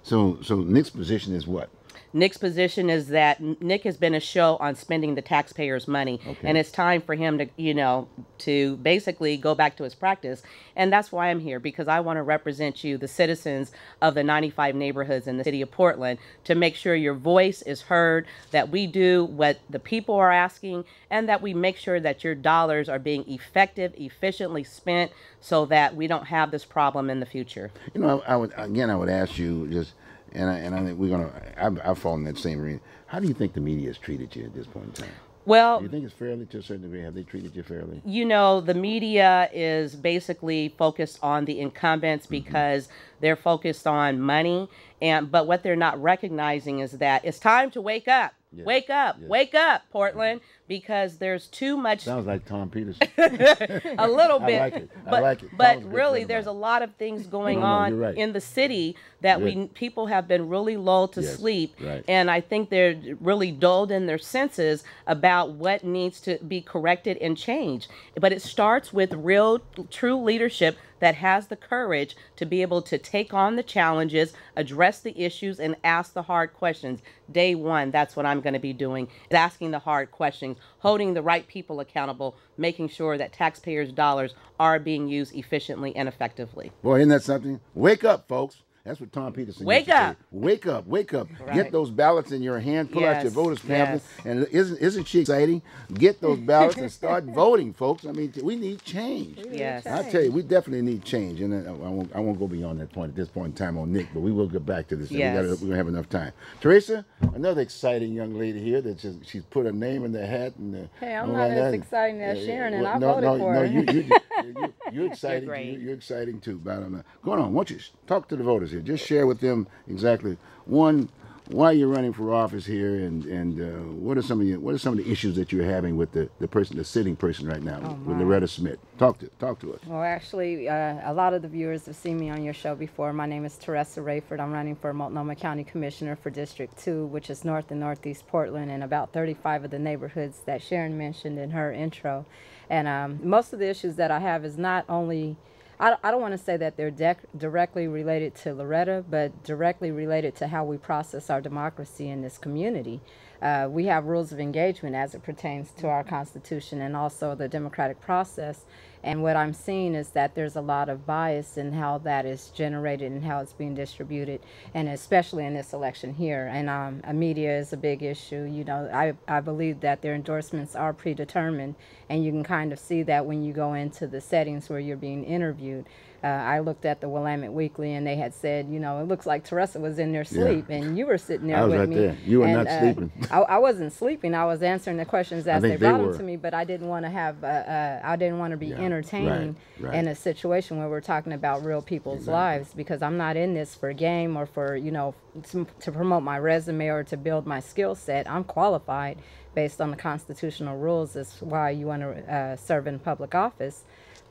So so Nick's position is what? Nick's position is that Nick has been a show on spending the taxpayers' money, Okay. and it's time for him to, you know, to basically go back to his practice. And that's why I'm here because I want to represent you, the citizens of the 95 neighborhoods in the city of Portland, to make sure your voice is heard, that we do what the people are asking, and that we make sure that your dollars are being effective, efficiently spent, so that we don't have this problem in the future. You know, I, I would again, I would ask you just, and I, and I think we're gonna. I've, I've fallen in that same arena. How do you think the media has treated you at this point in time? Well, Do you think it's fairly to a certain degree? Have they treated you fairly? you know, the media is basically focused on the incumbents mm-hmm. because they're focused on money. And but what they're not recognizing is that it's time to wake up. Yes, Wake up, yes. wake up, mm-hmm. Portland, because there's too much Sounds like Tom Peterson. a little bit. I like it. I But, like it. but Tom's a good really, there's a lot of things going No, no, on right. in the city that we people have been really lulled to Yes, sleep, right. and I think they're really dulled in their senses about what needs to be corrected and changed. But it starts with real, true leadership that has the courage to be able to take on the challenges, address the issues, and ask the hard questions. Day one, that's what I'm going to be doing, is asking the hard questions, holding the right people accountable, making sure that taxpayers' dollars are being used efficiently and effectively. Boy, isn't that something? Wake up, folks. That's what Tom Peterson Wake used to say. up. Wake up, wake up. Right. Get those ballots in your hand, pull out your voters pamphlet. yes. And isn't isn't she exciting? Get those ballots and start voting, folks. I mean, we need change. Yes. I tell you, we definitely need change, and I, won't, I won't go beyond that point at this point in time on Nick, but we will get back to this. Yes. We gotta, we're gonna have enough time. Teressa, another exciting young lady here that just she's put her name in the hat and. Uh, Hey, I'm not as exciting as Sharon, and I no, voted no, for no, her. you, you, you, you're exciting. great. You, you're exciting too. But I don't know. Go on. Why don't you talk to the voters here? Just share with them exactly one why you're you running for office here, and and uh, what are some of your, what are some of the issues that you're having with the, the person, the sitting person right now, Oh, with. Loretta Smith? Talk to talk to us. Well, actually, uh, a lot of the viewers have seen me on your show before. My name is Teressa Raiford. I'm running for Multnomah County Commissioner for District 2, which is north and northeast Portland, and about 35 of the neighborhoods that Sharon mentioned in her intro. And um, most of the issues that I have is not only I don't, I don't want to say that they're directly related to Loretta, but directly related to how we process our democracy in this community. Uh, we have rules of engagement as it pertains to our Constitution and also the democratic process. And what I'm seeing is that there's a lot of bias in how that is generated and how it's being distributed, and especially in this election here. And um, media is a big issue. You know, I, I believe that their endorsements are predetermined, and you can kind of see that when you go into the settings where you're being interviewed. Uh, I looked at the Willamette Weekly, and they had said, you know, it looks like Teresa was in there sleep, and you were sitting there I was with right me. there. You were and, not uh, sleeping. I, I wasn't sleeping. I was answering the questions as they brought them to me, but I didn't want to have. Uh, uh, I didn't want to be Yeah, entertaining right, right. in a situation where we're talking about real people's lives because I'm not in this for a game or for you know to, to promote my resume or to build my skill set. I'm qualified based on the constitutional rules. That's why you want to uh, serve in public office.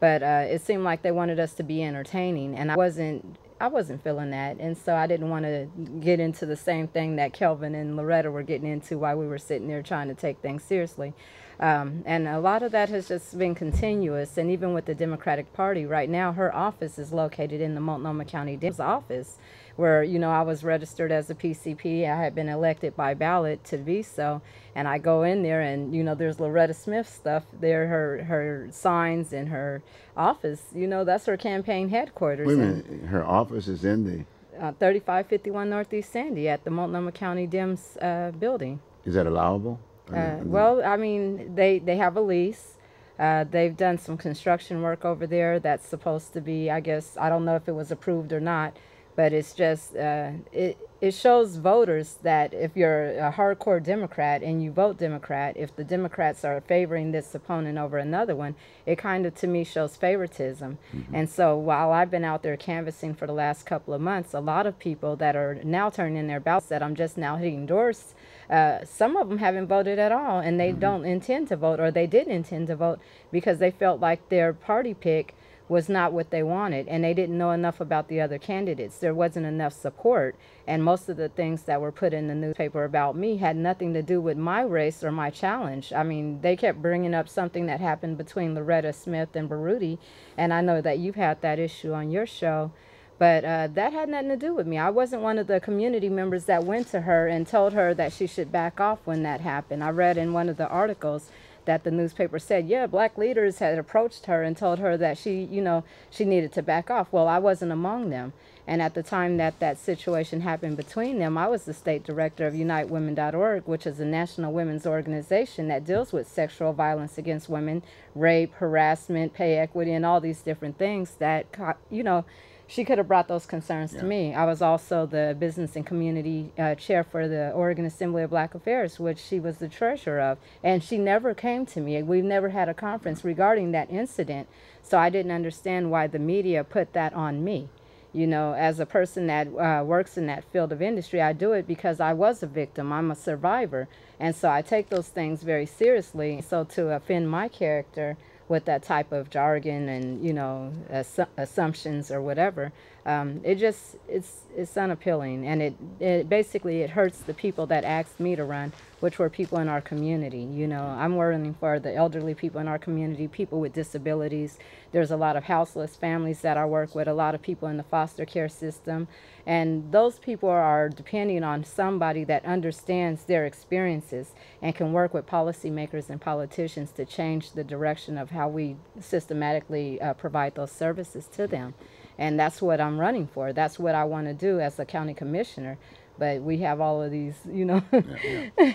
But uh, it seemed like they wanted us to be entertaining, and I wasn't. I wasn't feeling that, and so I didn't want to get into the same thing that Kelvin and Loretta were getting into while we were sitting there trying to take things seriously. Um, and a lot of that has just been continuous. And even with the Democratic Party, right now, her office is located in the Multnomah County Dem's office, where, you know, I was registered as a PCP. I had been elected by ballot to be so. And I go in there, and, you know, there's Loretta Smith stuff there, her, her signs in her office. You know, that's her campaign headquarters. Wait a And, her office is in the. uh, 3551 Northeast Sandy at the Multnomah County Dems uh, building. Is that allowable? Uh, well, I mean, they they have a lease. Uh, they've done some construction work over there that's supposed to be, I guess, I don't know if it was approved or not, but it's just uh, it it shows voters that if you're a hardcore Democrat and you vote Democrat, if the Democrats are favoring this opponent over another one, it kind of to me shows favoritism. And so while I've been out there canvassing for the last couple of months, a lot of people that are now turning in their ballots that I'm just now hitting doors uh, some of them haven't voted at all and they don't intend to vote or they didn't intend to vote because they felt like their party pick was not what they wanted and they didn't know enough about the other candidates. There wasn't enough support and most of the things that were put in the newspaper about me had nothing to do with my race or my challenge. I mean they kept bringing up something that happened between loretta smith and baruti and i know that you've had that issue on your show but uh, that had nothing to do with me. I wasn't one of the community members that went to her and told her that she should back off when that happened. I read in one of the articles that the newspaper said, yeah, black leaders had approached her and told her that she, you know, she needed to back off. Well, I wasn't among them. And at the time that that situation happened between them, I was the state director of UniteWomen.org, which is a national women's organization that deals with sexual violence against women, rape, harassment, pay equity, and all these different things that, you know, she could have brought those concerns to me. I was also the business and community uh, chair for the Oregon Assembly of Black Affairs, which she was the treasurer of, and she never came to me. We've never had a conference regarding that incident, so I didn't understand why the media put that on me. You know, as a person that uh, works in that field of industry, I do it because I was a victim. I'm a survivor, and so I take those things very seriously. So to offend my character with that type of jargon and you know assu- assumptions or whatever um, it just it's it's unappealing. And it, it basically it hurts the people that asked me to run which were people in our community you know i'm working for the elderly people in our community people with disabilities there's a lot of houseless families that i work with a lot of people in the foster care system and those people are depending on somebody that understands their experiences and can work with policymakers and politicians to change the direction of how we systematically uh, provide those services to them. And that's what I'm running for. That's what I want to do as a county commissioner. But we have all of these, you know, Well,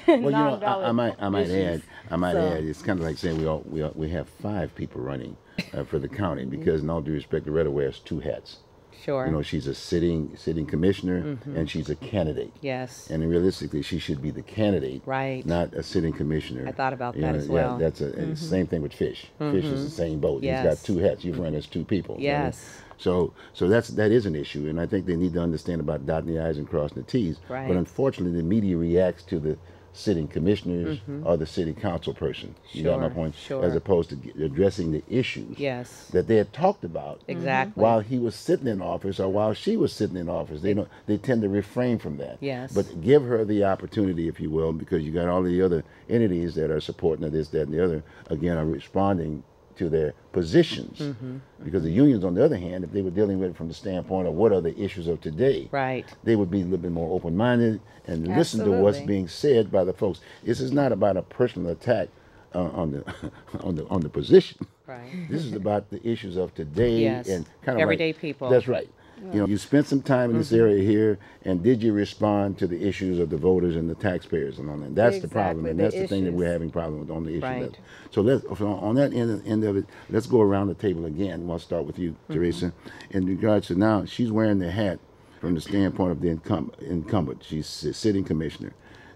you know, I, I might, I might issues. add, I might So- add, it's kind of like saying we all, we all, we have five people running uh, for the county because, in all due respect, Loretta wears two hats. Sure. You know, she's a sitting sitting commissioner and she's a candidate. Yes. And realistically, she should be the candidate, Right. Not a sitting commissioner. I thought about You that know, as yeah, well. Mm-hmm. that's a the same thing with Fish. Fish is the same boat. He's got two hats. You've run as two people. you know. Yes. So so that's that is an issue, and I think they need to understand about dotting the i's and crossing the t's. Right. But unfortunately, the media reacts to the sitting commissioners or the city council person. You got my Mm-hmm. Point. sure. As opposed to addressing the issues Yes. that they had talked about Exactly. while he was sitting in office or while she was sitting in office. They don't. They tend to refrain from that. Yes. But give her the opportunity, if you will, because you got all the other entities that are supporting this, that, and the other. Again, are responding to their positions. Mm-hmm. Because the unions, on the other hand, if they were dealing with it from the standpoint of what are the issues of today, Right. they would be a little bit more open-minded and listen to what's being said by the folks. This is not about a personal attack uh, on the on the on the position. Right. This is about the issues of today Yes. and kind of Everyday like- people. That's right. You know, you spent some time in this Mm-hmm. area here, and did you respond to the issues of the voters and the taxpayers and all that? That's the problem, and the that's the thing that we're having problem with on the issue. Right. That, so let's so on that end, end of it, let's go around the table again. We'll start with you, Mm-hmm. Teressa. In regards to now, she's wearing the hat from the standpoint of the incum- incumbent. She's a sitting commissioner.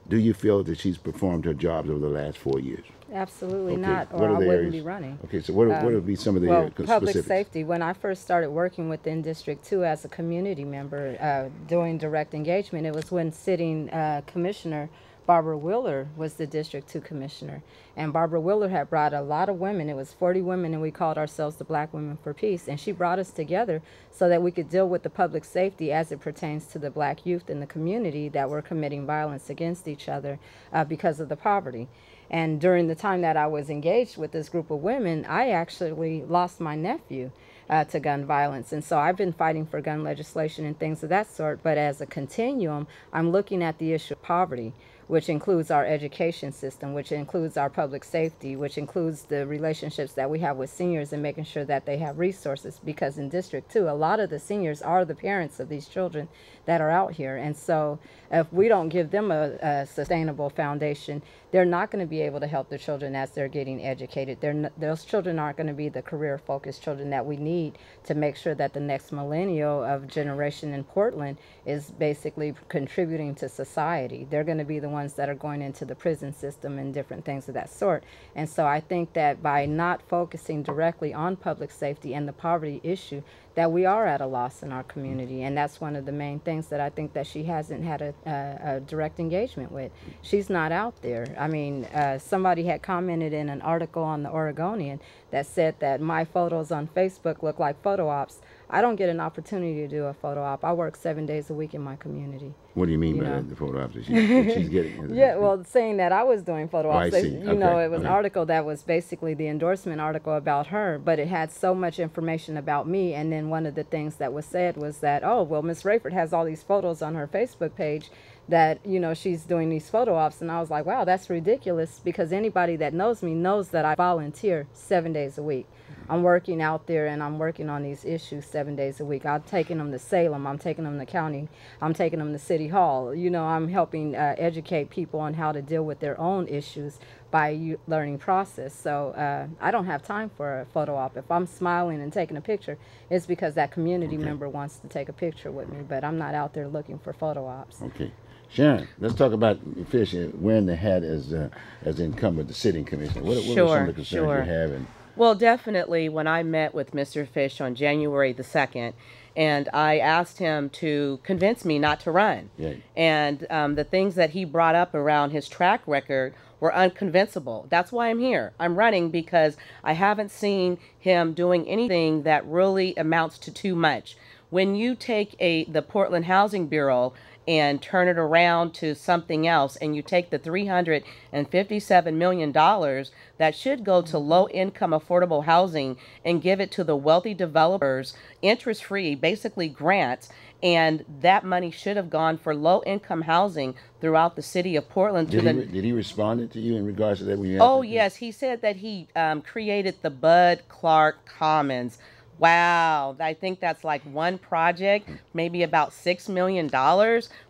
Do you feel that she's performed her jobs over the last four years? Absolutely Okay, not, or I wouldn't areas- be running. Okay, so what, what would be some of the Well, area- public specifics? safety. When I first started working within District Two as a community member, uh, doing direct engagement, it was when sitting uh, commissioner Barbara Wheeler was the District Two commissioner, and Barbara Wheeler had brought a lot of women. It was forty women, and we called ourselves the Black Women for Peace. And she brought us together so that we could deal with the public safety as it pertains to the black youth in the community that were committing violence against each other uh, because of the poverty. And during the time that I was engaged with this group of women, I actually lost my nephew uh, to gun violence. And so I've been fighting for gun legislation and things of that sort. But as a continuum, I'm looking at the issue of poverty, which includes our education system, which includes our public safety, which includes the relationships that we have with seniors and making sure that they have resources. Because in District 2, a lot of the seniors are the parents of these children that are out here. And so if we don't give them a, a sustainable foundation, they're not going to be able to help their children as they're getting educated. They're those children aren't going to be the career focused children that we need to make sure that the next millennial of generation in Portland is basically contributing to society. They're going to be the ones that are going into the prison system and different things of that sort. And so I think that by not focusing directly on public safety and the poverty issue, that we are at a loss in our community and that's one of the main things that i think that she hasn't had a, a, a direct engagement with. She's not out there. I mean uh, somebody had commented in an article on the oregonian that said that my photos on facebook look like photo ops i don't get an opportunity to do a photo op i work seven days a week in my community What do you mean you by know. that, the photo ops that, she, that she's getting? yeah, well, saying that I was doing photo Oh, I ops, they- see. you know, it was okay. an article that was basically the endorsement article about her, but it had so much information about me. And then one of the things that was said was that, oh, well, Miss Raiford has all these photos on her Facebook page that, you know, she's doing these photo ops. And I was like, wow, that's ridiculous because anybody that knows me knows that I volunteer seven days a week. I'm working out there and I'm working on these issues seven days a week. I'm taking them to Salem. I'm taking them to county. I'm taking them to City Hall. You know, I'm helping uh, educate people on how to deal with their own issues by u- learning process. So uh, I don't have time for a photo op. If I'm smiling and taking a picture, it's because that community member wants to take a picture with me. But I'm not out there looking for photo ops. Okay. Sharon, let's talk about Fish wearing the hat as uh, as incumbent, the sitting commissioner. What, what are some of the concerns sure. you have? And Well, definitely when I met with Mr. Fish on January the 2nd, and I asked him to convince me not to run. Yeah. And um, the things that he brought up around his track record were unconvincible. That's why I'm here. I'm running because I haven't seen him doing anything that really amounts to too much. When you take a the Portland Housing Bureau and turn it around to something else and you take the 357 million dollars that should go to low income affordable housing and give it to the wealthy developers interest free basically grants and that money should have gone for low income housing throughout the city of Portland did to he, the re- did he respond to you in regards to that? When you Oh, yes. He said that he um, created the Bud Clark Commons. Wow. I think that's like one project, maybe about $6 million.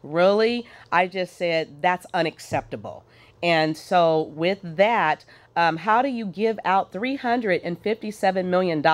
Really? I just said that's unacceptable. And so, with that, Um, how do you give out $357 million?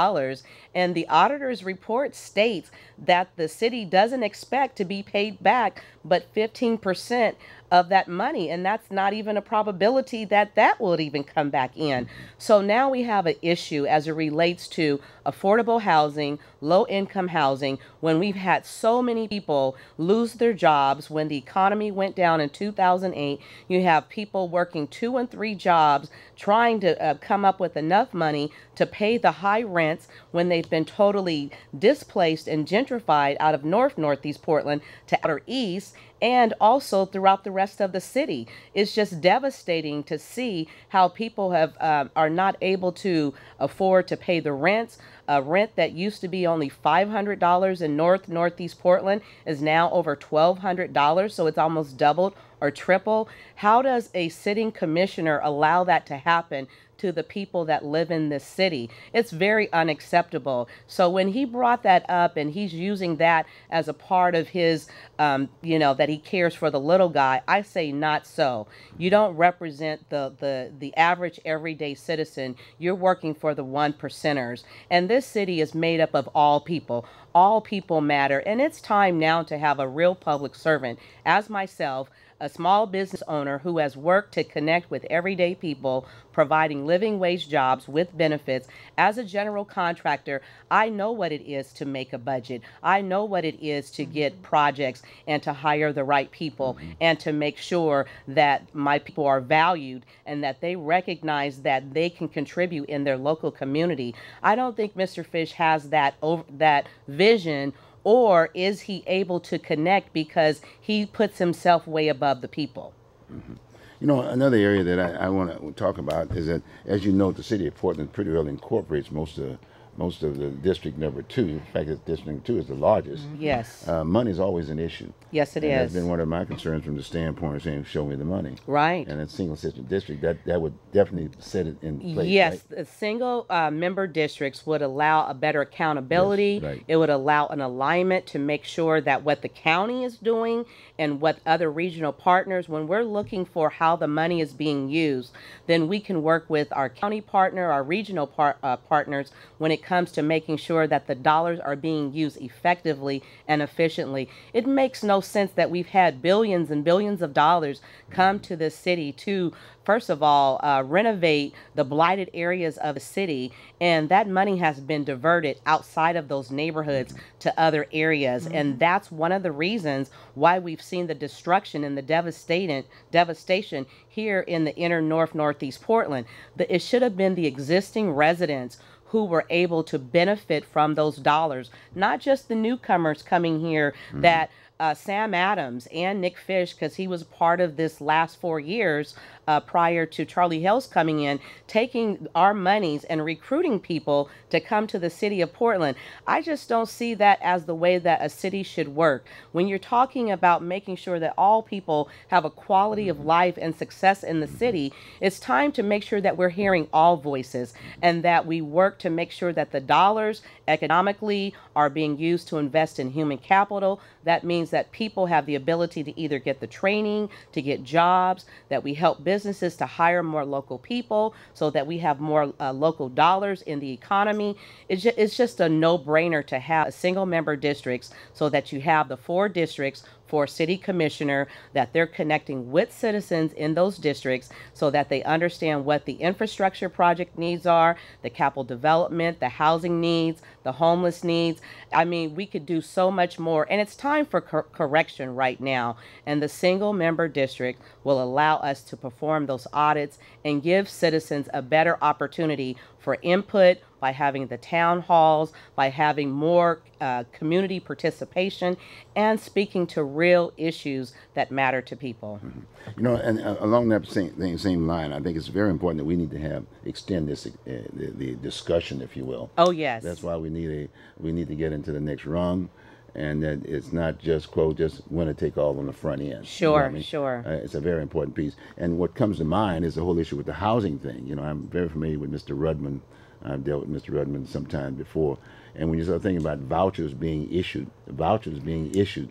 And the auditor's report states that the city doesn't expect to be paid back but 15% of that money. And that's not even a probability that that will even come back in. So now we have an issue as it relates to affordable housing, low income housing, when we've had so many people lose their jobs when the economy went down in 2008. You have people working two and three jobs trying to uh, come up with enough money to pay the high rents when they've been totally displaced and gentrified out of North Northeast Portland to outer East and also throughout the rest of the city. It's just devastating to see how people have um, are not able to afford to pay the rents. A rent that used to be only $500 in North Northeast Portland is now over $1,200, so it's almost doubled or triple. How does a sitting commissioner allow that to happen to the people that live in this city. It's very unacceptable. So when he brought that up and he's using that as a part of his, um, you know, that he cares for the little guy, I say not so. You don't represent the the the average everyday citizen. You're working for the one percenters, and this city is made up of all people. All people matter, and it's time now to have a real public servant, as myself a small business owner who has worked to connect with everyday people, providing living wage jobs with benefits. As a general contractor, I know what it is to make a budget. I know what it is to get projects and to hire the right people and to make sure that my people are valued and that they recognize that they can contribute in their local community. I don't think Mr. Fish has that over, that vision or is he able to connect because he puts himself way above the people? Mm-hmm. You know, another area that I, I want to talk about is that, as you know, the city of Portland pretty well incorporates most of most of the district number two. In fact, district number two is the largest. Mm-hmm. Yes. Uh, money is always an issue. Yes, it and is. That's been one of my concerns from the standpoint of saying, "Show me the money." Right. And a single system district that that would definitely set it in place. Yes, right? the single uh, member districts would allow a better accountability. Yes, right. It would allow an alignment to make sure that what the county is doing and what other regional partners, when we're looking for how the money is being used, then we can work with our county partner, our regional par- uh, partners when it comes to making sure that the dollars are being used effectively and efficiently. It makes no sense that we've had billions and billions of dollars come to this city to first of all, uh, renovate the blighted areas of the city. And that money has been diverted outside of those neighborhoods to other areas. Mm-hmm. And that's one of the reasons why we've seen the destruction and the devastation, devastation here in the inner north northeast Portland. The, it should have been the existing residents who were able to benefit from those dollars, not just the newcomers coming here mm-hmm. that uh, Sam Adams and Nick Fish, because he was part of this last four years uh, prior to Charlie Hales coming in, taking our monies and recruiting people to come to the city of Portland. I just don't see that as the way that a city should work. When you're talking about making sure that all people have a quality of life and success in the city, it's time to make sure that we're hearing all voices and that we work to make sure that the dollars economically are being used to invest in human capital. That means that people have the ability to either get the training, to get jobs, that we help business businesses to hire more local people so that we have more uh, local dollars in the economy. It's just, it's just a no brainer to have single member districts so that you have the four districts for city commissioner that they're connecting with citizens in those districts so that they understand what the infrastructure project needs are, the capital development, the housing needs, the homeless needs. I mean, we could do so much more. And it's time for cor- correction right now. And the single member district will allow us to perform those audits and give citizens a better opportunity for input by having the town halls, by having more uh, community participation, and speaking to real issues that matter to people. Mm-hmm. You know, and uh, along that same, same line, I think it's very important that we need to have extend this uh, the, the, discussion, if you will. Oh yes. That's why we need a we need to get into the next rung and that it's not just quote just winner take all on the front end. Sure, you know I mean? sure. Uh, it's a very important piece. And what comes to mind is the whole issue with the housing thing. You know, I'm very familiar with Mr. Rudman. I've dealt with Mr. Rudman sometime before. And when you start thinking about vouchers being issued, vouchers being issued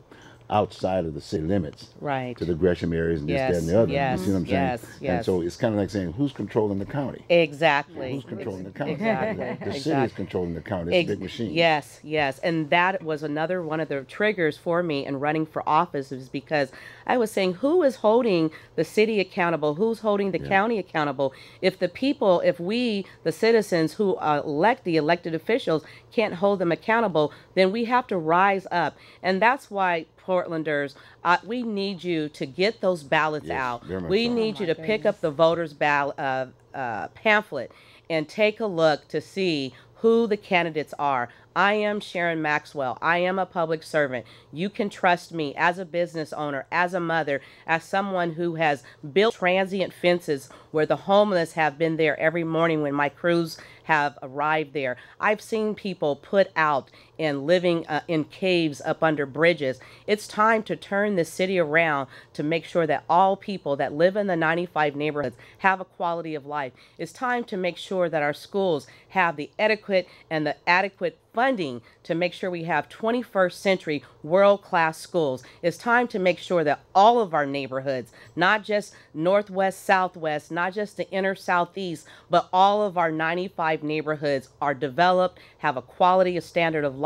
outside of the city limits Right. to the Gresham areas and this, that, and the other. yes, you see what I'm saying? yes, And so it's kind of like saying, who's controlling the county? Exactly. Who's controlling the county? Exactly. The city is controlling the county. It's a big machine. Yes, yes. And that was another one of the triggers for me in running for office is because I was saying who is holding the city accountable? Who's holding the county accountable? If the people, if we, the citizens who uh, elect the elected officials, can't hold them accountable, then we have to rise up. And that's why Portlanders, uh, we need you to get those ballots Yes, out. We so. need you to pick up the voters' ballot uh, uh, pamphlet and take a look to see who the candidates are. I am Sharon Maxwell. I am a public servant. You can trust me as a business owner, as a mother, as someone who has built transient fences where the homeless have been there every morning when my crews have arrived there. I've seen people put out and living uh, in caves up under bridges. It's time to turn this city around to make sure that all people that live in the 95 neighborhoods have a quality of life. It's time to make sure that our schools have the adequate and the adequate funding to make sure we have 21st century world class schools. It's time to make sure that all of our neighborhoods, not just northwest, southwest, not just the inner southeast, but all of our 95 neighborhoods are developed, have a quality, a standard of life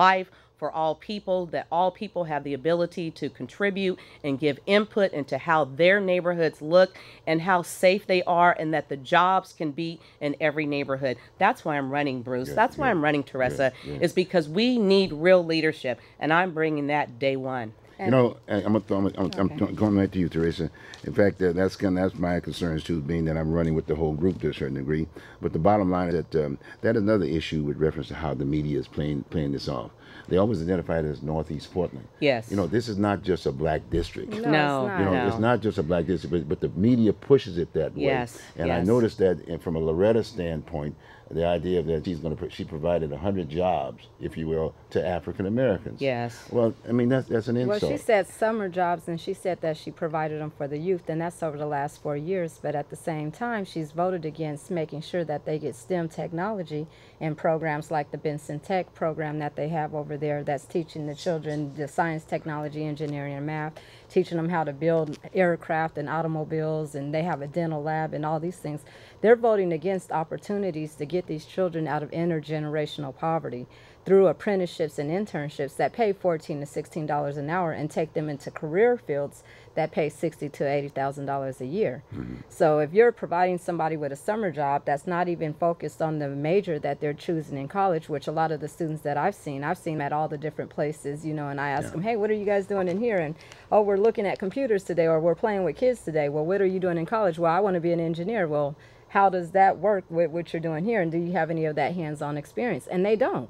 for all people, that all people have the ability to contribute and give input into how their neighborhoods look and how safe they are, and that the jobs can be in every neighborhood. That's why I'm running, Bruce. That's why I'm running, Teressa, is because we need real leadership, and I'm bringing that day one. You know, I- I'm, gonna throw- I'm, I'm, I'm going back to you, Teressa. In fact, uh, that's kind—that's my concerns too, being that I'm running with the whole group to a certain degree. But the bottom line is that um, that is another issue with reference to how the media is playing playing this off. They always identify it as Northeast Portland. Yes. You know, this is not just a black district. No, No, it's not. You know, No. it's not just a black district, but, but the media pushes it that way. Yes, And I noticed that in- from a Loretta standpoint, the idea that she's going to she provided hundred jobs, if you will, to African Americans. Yes. Well, I mean that's that's an interesting Well, she said summer jobs, and she said that she provided them for the youth, and that's over the last four years. But at the same time, she's voted against making sure that they get STEM technology in programs like the Benson Tech program that they have over there that's teaching the children the science, technology, engineering, and math, teaching them how to build aircraft and automobiles, and they have a dental lab and all these things. They're voting against opportunities to get these children out of intergenerational poverty through apprenticeships and internships that pay 14 to 16 dollars an hour and take them into career fields that pay 60 to 80 thousand dollars a year. Mm-hmm. So if you're providing somebody with a summer job that's not even focused on the major that they're choosing in college which a lot of the students that i've seen i've seen at all the different places you know and i ask them hey what are you guys doing in here? And oh we're looking at computers today or we're playing with kids today. Well what are you doing in college? Well i want to be an engineer. Well how does that work with what you're doing here? And do you have any of that hands-on experience? And they don't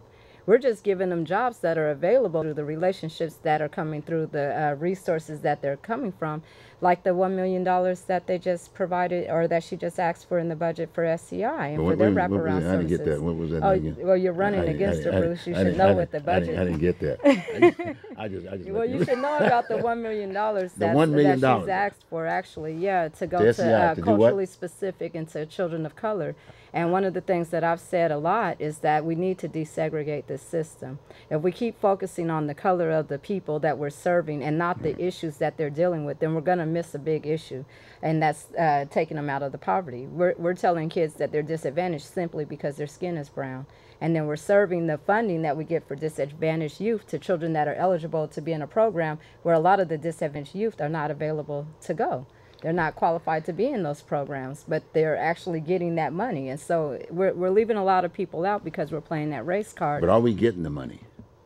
we're just giving them jobs that are available through the relationships that are coming through the uh, resources that they're coming from, like the $1 million that they just provided or that she just asked for in the budget for SEI and for their wraparound it? I didn't services. get that. What was that Oh, again? well, you're running I against I her, didn't- Bruce. You I should know I what the didn't- I didn't, I didn't get that. I just, I just, I Well, you should know about the one million dollars The that $1 million. that she's asked for. Actually, yeah, to go To to, uh, to culturally specific and to children of color. And one of the things that I've said a lot is that we need to desegregate this system. If we keep focusing on the color of the people that we're serving and not the issues that they're dealing with, then we're going to miss a big issue, and that's uh, taking them out of the poverty. We're we're telling kids that they're disadvantaged simply because their skin is brown. And then we're serving the funding that we get for disadvantaged youth to children that are eligible to be in a program where a lot of the disadvantaged youth are not available to go. They're not qualified to be in those programs, but they're actually getting that money. And so we're, we're leaving a lot of people out because we're playing that race card. But are we getting the money?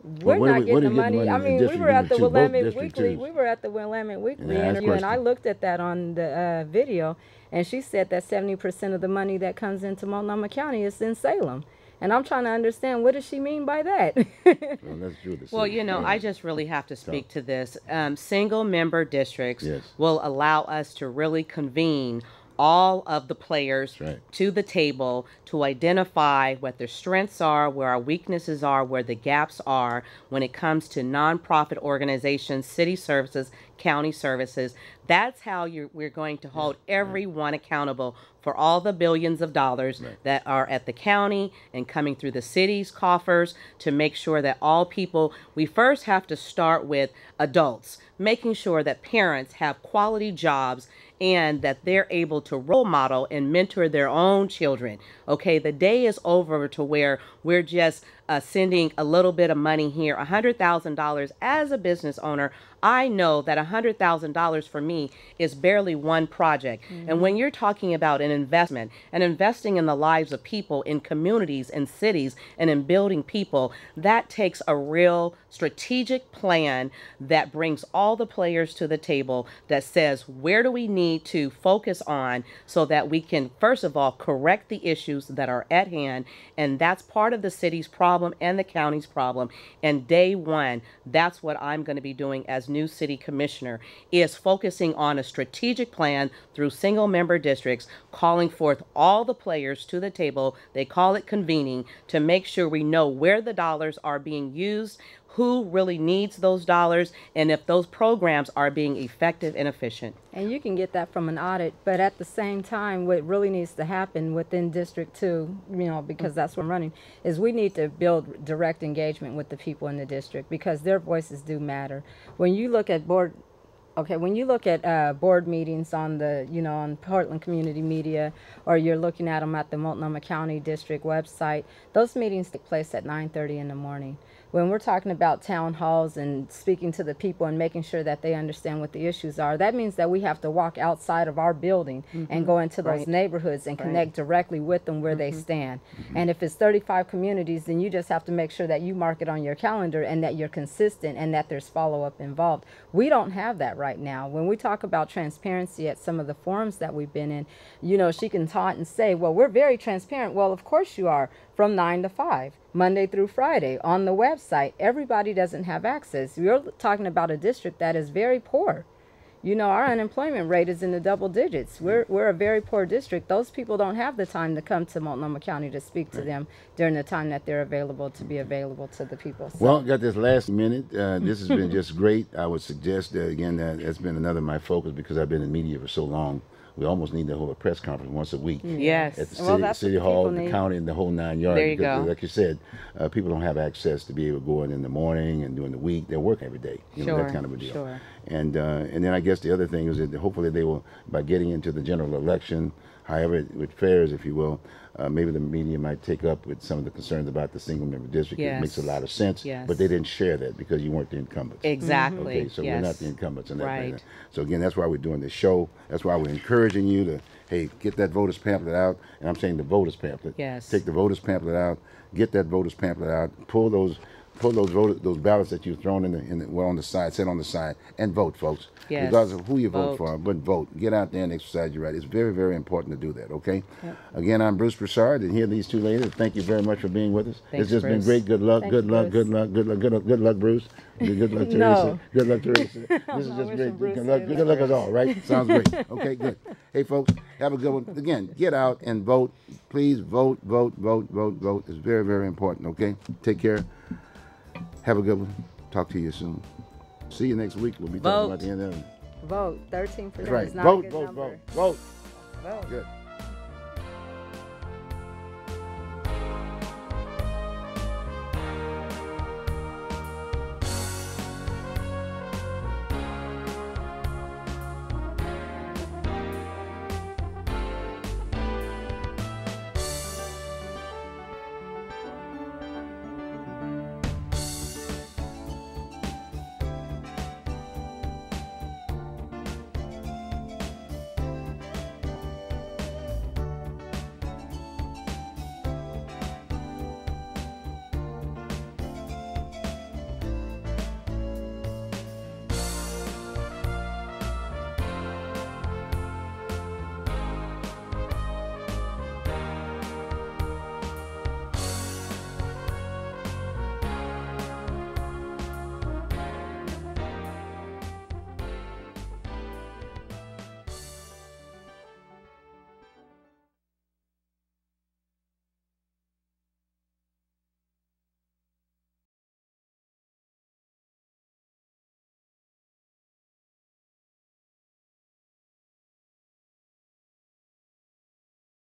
We're are not we- getting the we money. I mean, we were at the Two, Willamette Weekly. Twos? We were at the Willamette Weekly Yeah, interview, and I looked at that on the uh, video, and she said that 70% of the money that comes into Multnomah County is in Salem. And I'm trying to understand what does she mean by that? Well, that's true. the Well, you know, Yeah. I just really have to speak to this. Um, single member districts Yes. will allow us to really convene all of the players right. to the table to identify what their strengths are, where our weaknesses are, where the gaps are when it comes to nonprofit organizations, city services, county services. That's how you're, we're going to hold everyone accountable for all the billions of dollars that are at the county and coming through the city's coffers to make sure that all people, we first have to start with adults. making sure that parents have quality jobs and that they're able to role model and mentor their own children. Okay, the day is over to where we're just uh, sending a little bit of money here, $100,000 as a business owner. I know that $100,000 for me is barely one project. Mm-hmm. And when you're talking about an investment and investing in the lives of people, in communities, in cities, and in building people, that takes a real strategic plan that brings all the players to the table that says, where do we need to focus on so that we can, first of all, correct the issues that are at hand. And that's part of the city's problem and the county's problem. And day one, that's what I'm going to be doing as new city commissioner is focusing on a strategic plan through single member districts, calling forth all the players to the table. They call it convening to make sure we know where the dollars are being used, who really needs those dollars and if those programs are being effective and efficient. And you can get that from an audit, but at the same time, what really needs to happen within District 2, you know, because that's what I'm running, is we need to build direct engagement with the people in the district because their voices do matter. When you look at board okay when you look at uh, board meetings on the you know on portland community media or you're looking at them at the multnomah county district website those meetings take place at 9.30 in the morning when we're talking about town halls and speaking to the people and making sure that they understand what the issues are, that means that we have to walk outside of our building mm-hmm. and go into those right. neighborhoods and right. connect directly with them where mm-hmm. they stand. Mm-hmm. And if it's 35 communities, then you just have to make sure that you mark it on your calendar and that you're consistent and that there's follow up involved. We don't have that right now. When we talk about transparency at some of the forums that we've been in, you know, she can taunt and say, well, we're very transparent. Well, of course you are from 9 to 5, Monday through Friday on the website. Everybody doesn't have access. You're talking about a district that is very poor. You know, our unemployment rate is in the double digits. We're, we're a very poor district. Those people don't have the time to come to Multnomah County to speak to them during the time that they're available to be available to the people. So. Well, got this last minute. Uh, this has been just great. I would suggest that, again, that has been another of my focus because I've been in media for so long we almost need to hold a press conference once a week. Yes. At the city, well, city hall, the county, and the whole nine yards. There you because, go. Like you said, uh, people don't have access to be able to go in in the morning and during the week. They work every day. You sure. know, that kind of a deal. Sure. And uh, and then I guess the other thing is that hopefully they will, by getting into the general election, however it, fares, if you will, uh, maybe the media might take up with some of the concerns about the single member district. Yes. It makes a lot of sense, yes. but they didn't share that because you weren't the incumbents. Exactly. Okay, so yes. we're not the incumbents in that. Right. So again, that's why we're doing this show. That's why we're encouraging you to, hey, get that voters pamphlet out. And I'm saying the voters pamphlet. Yes. Take the voters pamphlet out. Get that voters pamphlet out. Pull those pull those vote, those ballots that you've thrown in the, in the well on the side, sit on the side, and vote, folks. Yes. Regardless of who you vote, Vote. for, but vote. Get out there and exercise your right. It's very, very important to do that. Okay. Yep. Again, I'm Bruce Broussard, and here are these two ladies. Thank you very much for being with us. Thanks, it's just been great. Good luck. Good luck. Bruce. Good luck. Good luck. Good luck. Good luck, Bruce. Good luck, Teressa. No. Good luck, Teressa. This is just great. Bruce Good luck. Good luck us all. Right? Sounds great. Okay. Good. Hey, folks. Have a good one. Again, get out and vote. Please vote. Vote. Vote. Vote. Vote. It's very, very important. Okay. Take care. Have a good one. Talk to you soon. See you next week. We'll be talking about the end of it. Vote. 13% That's right. is not Vote, a good vote, number. vote, vote. Vote. Good.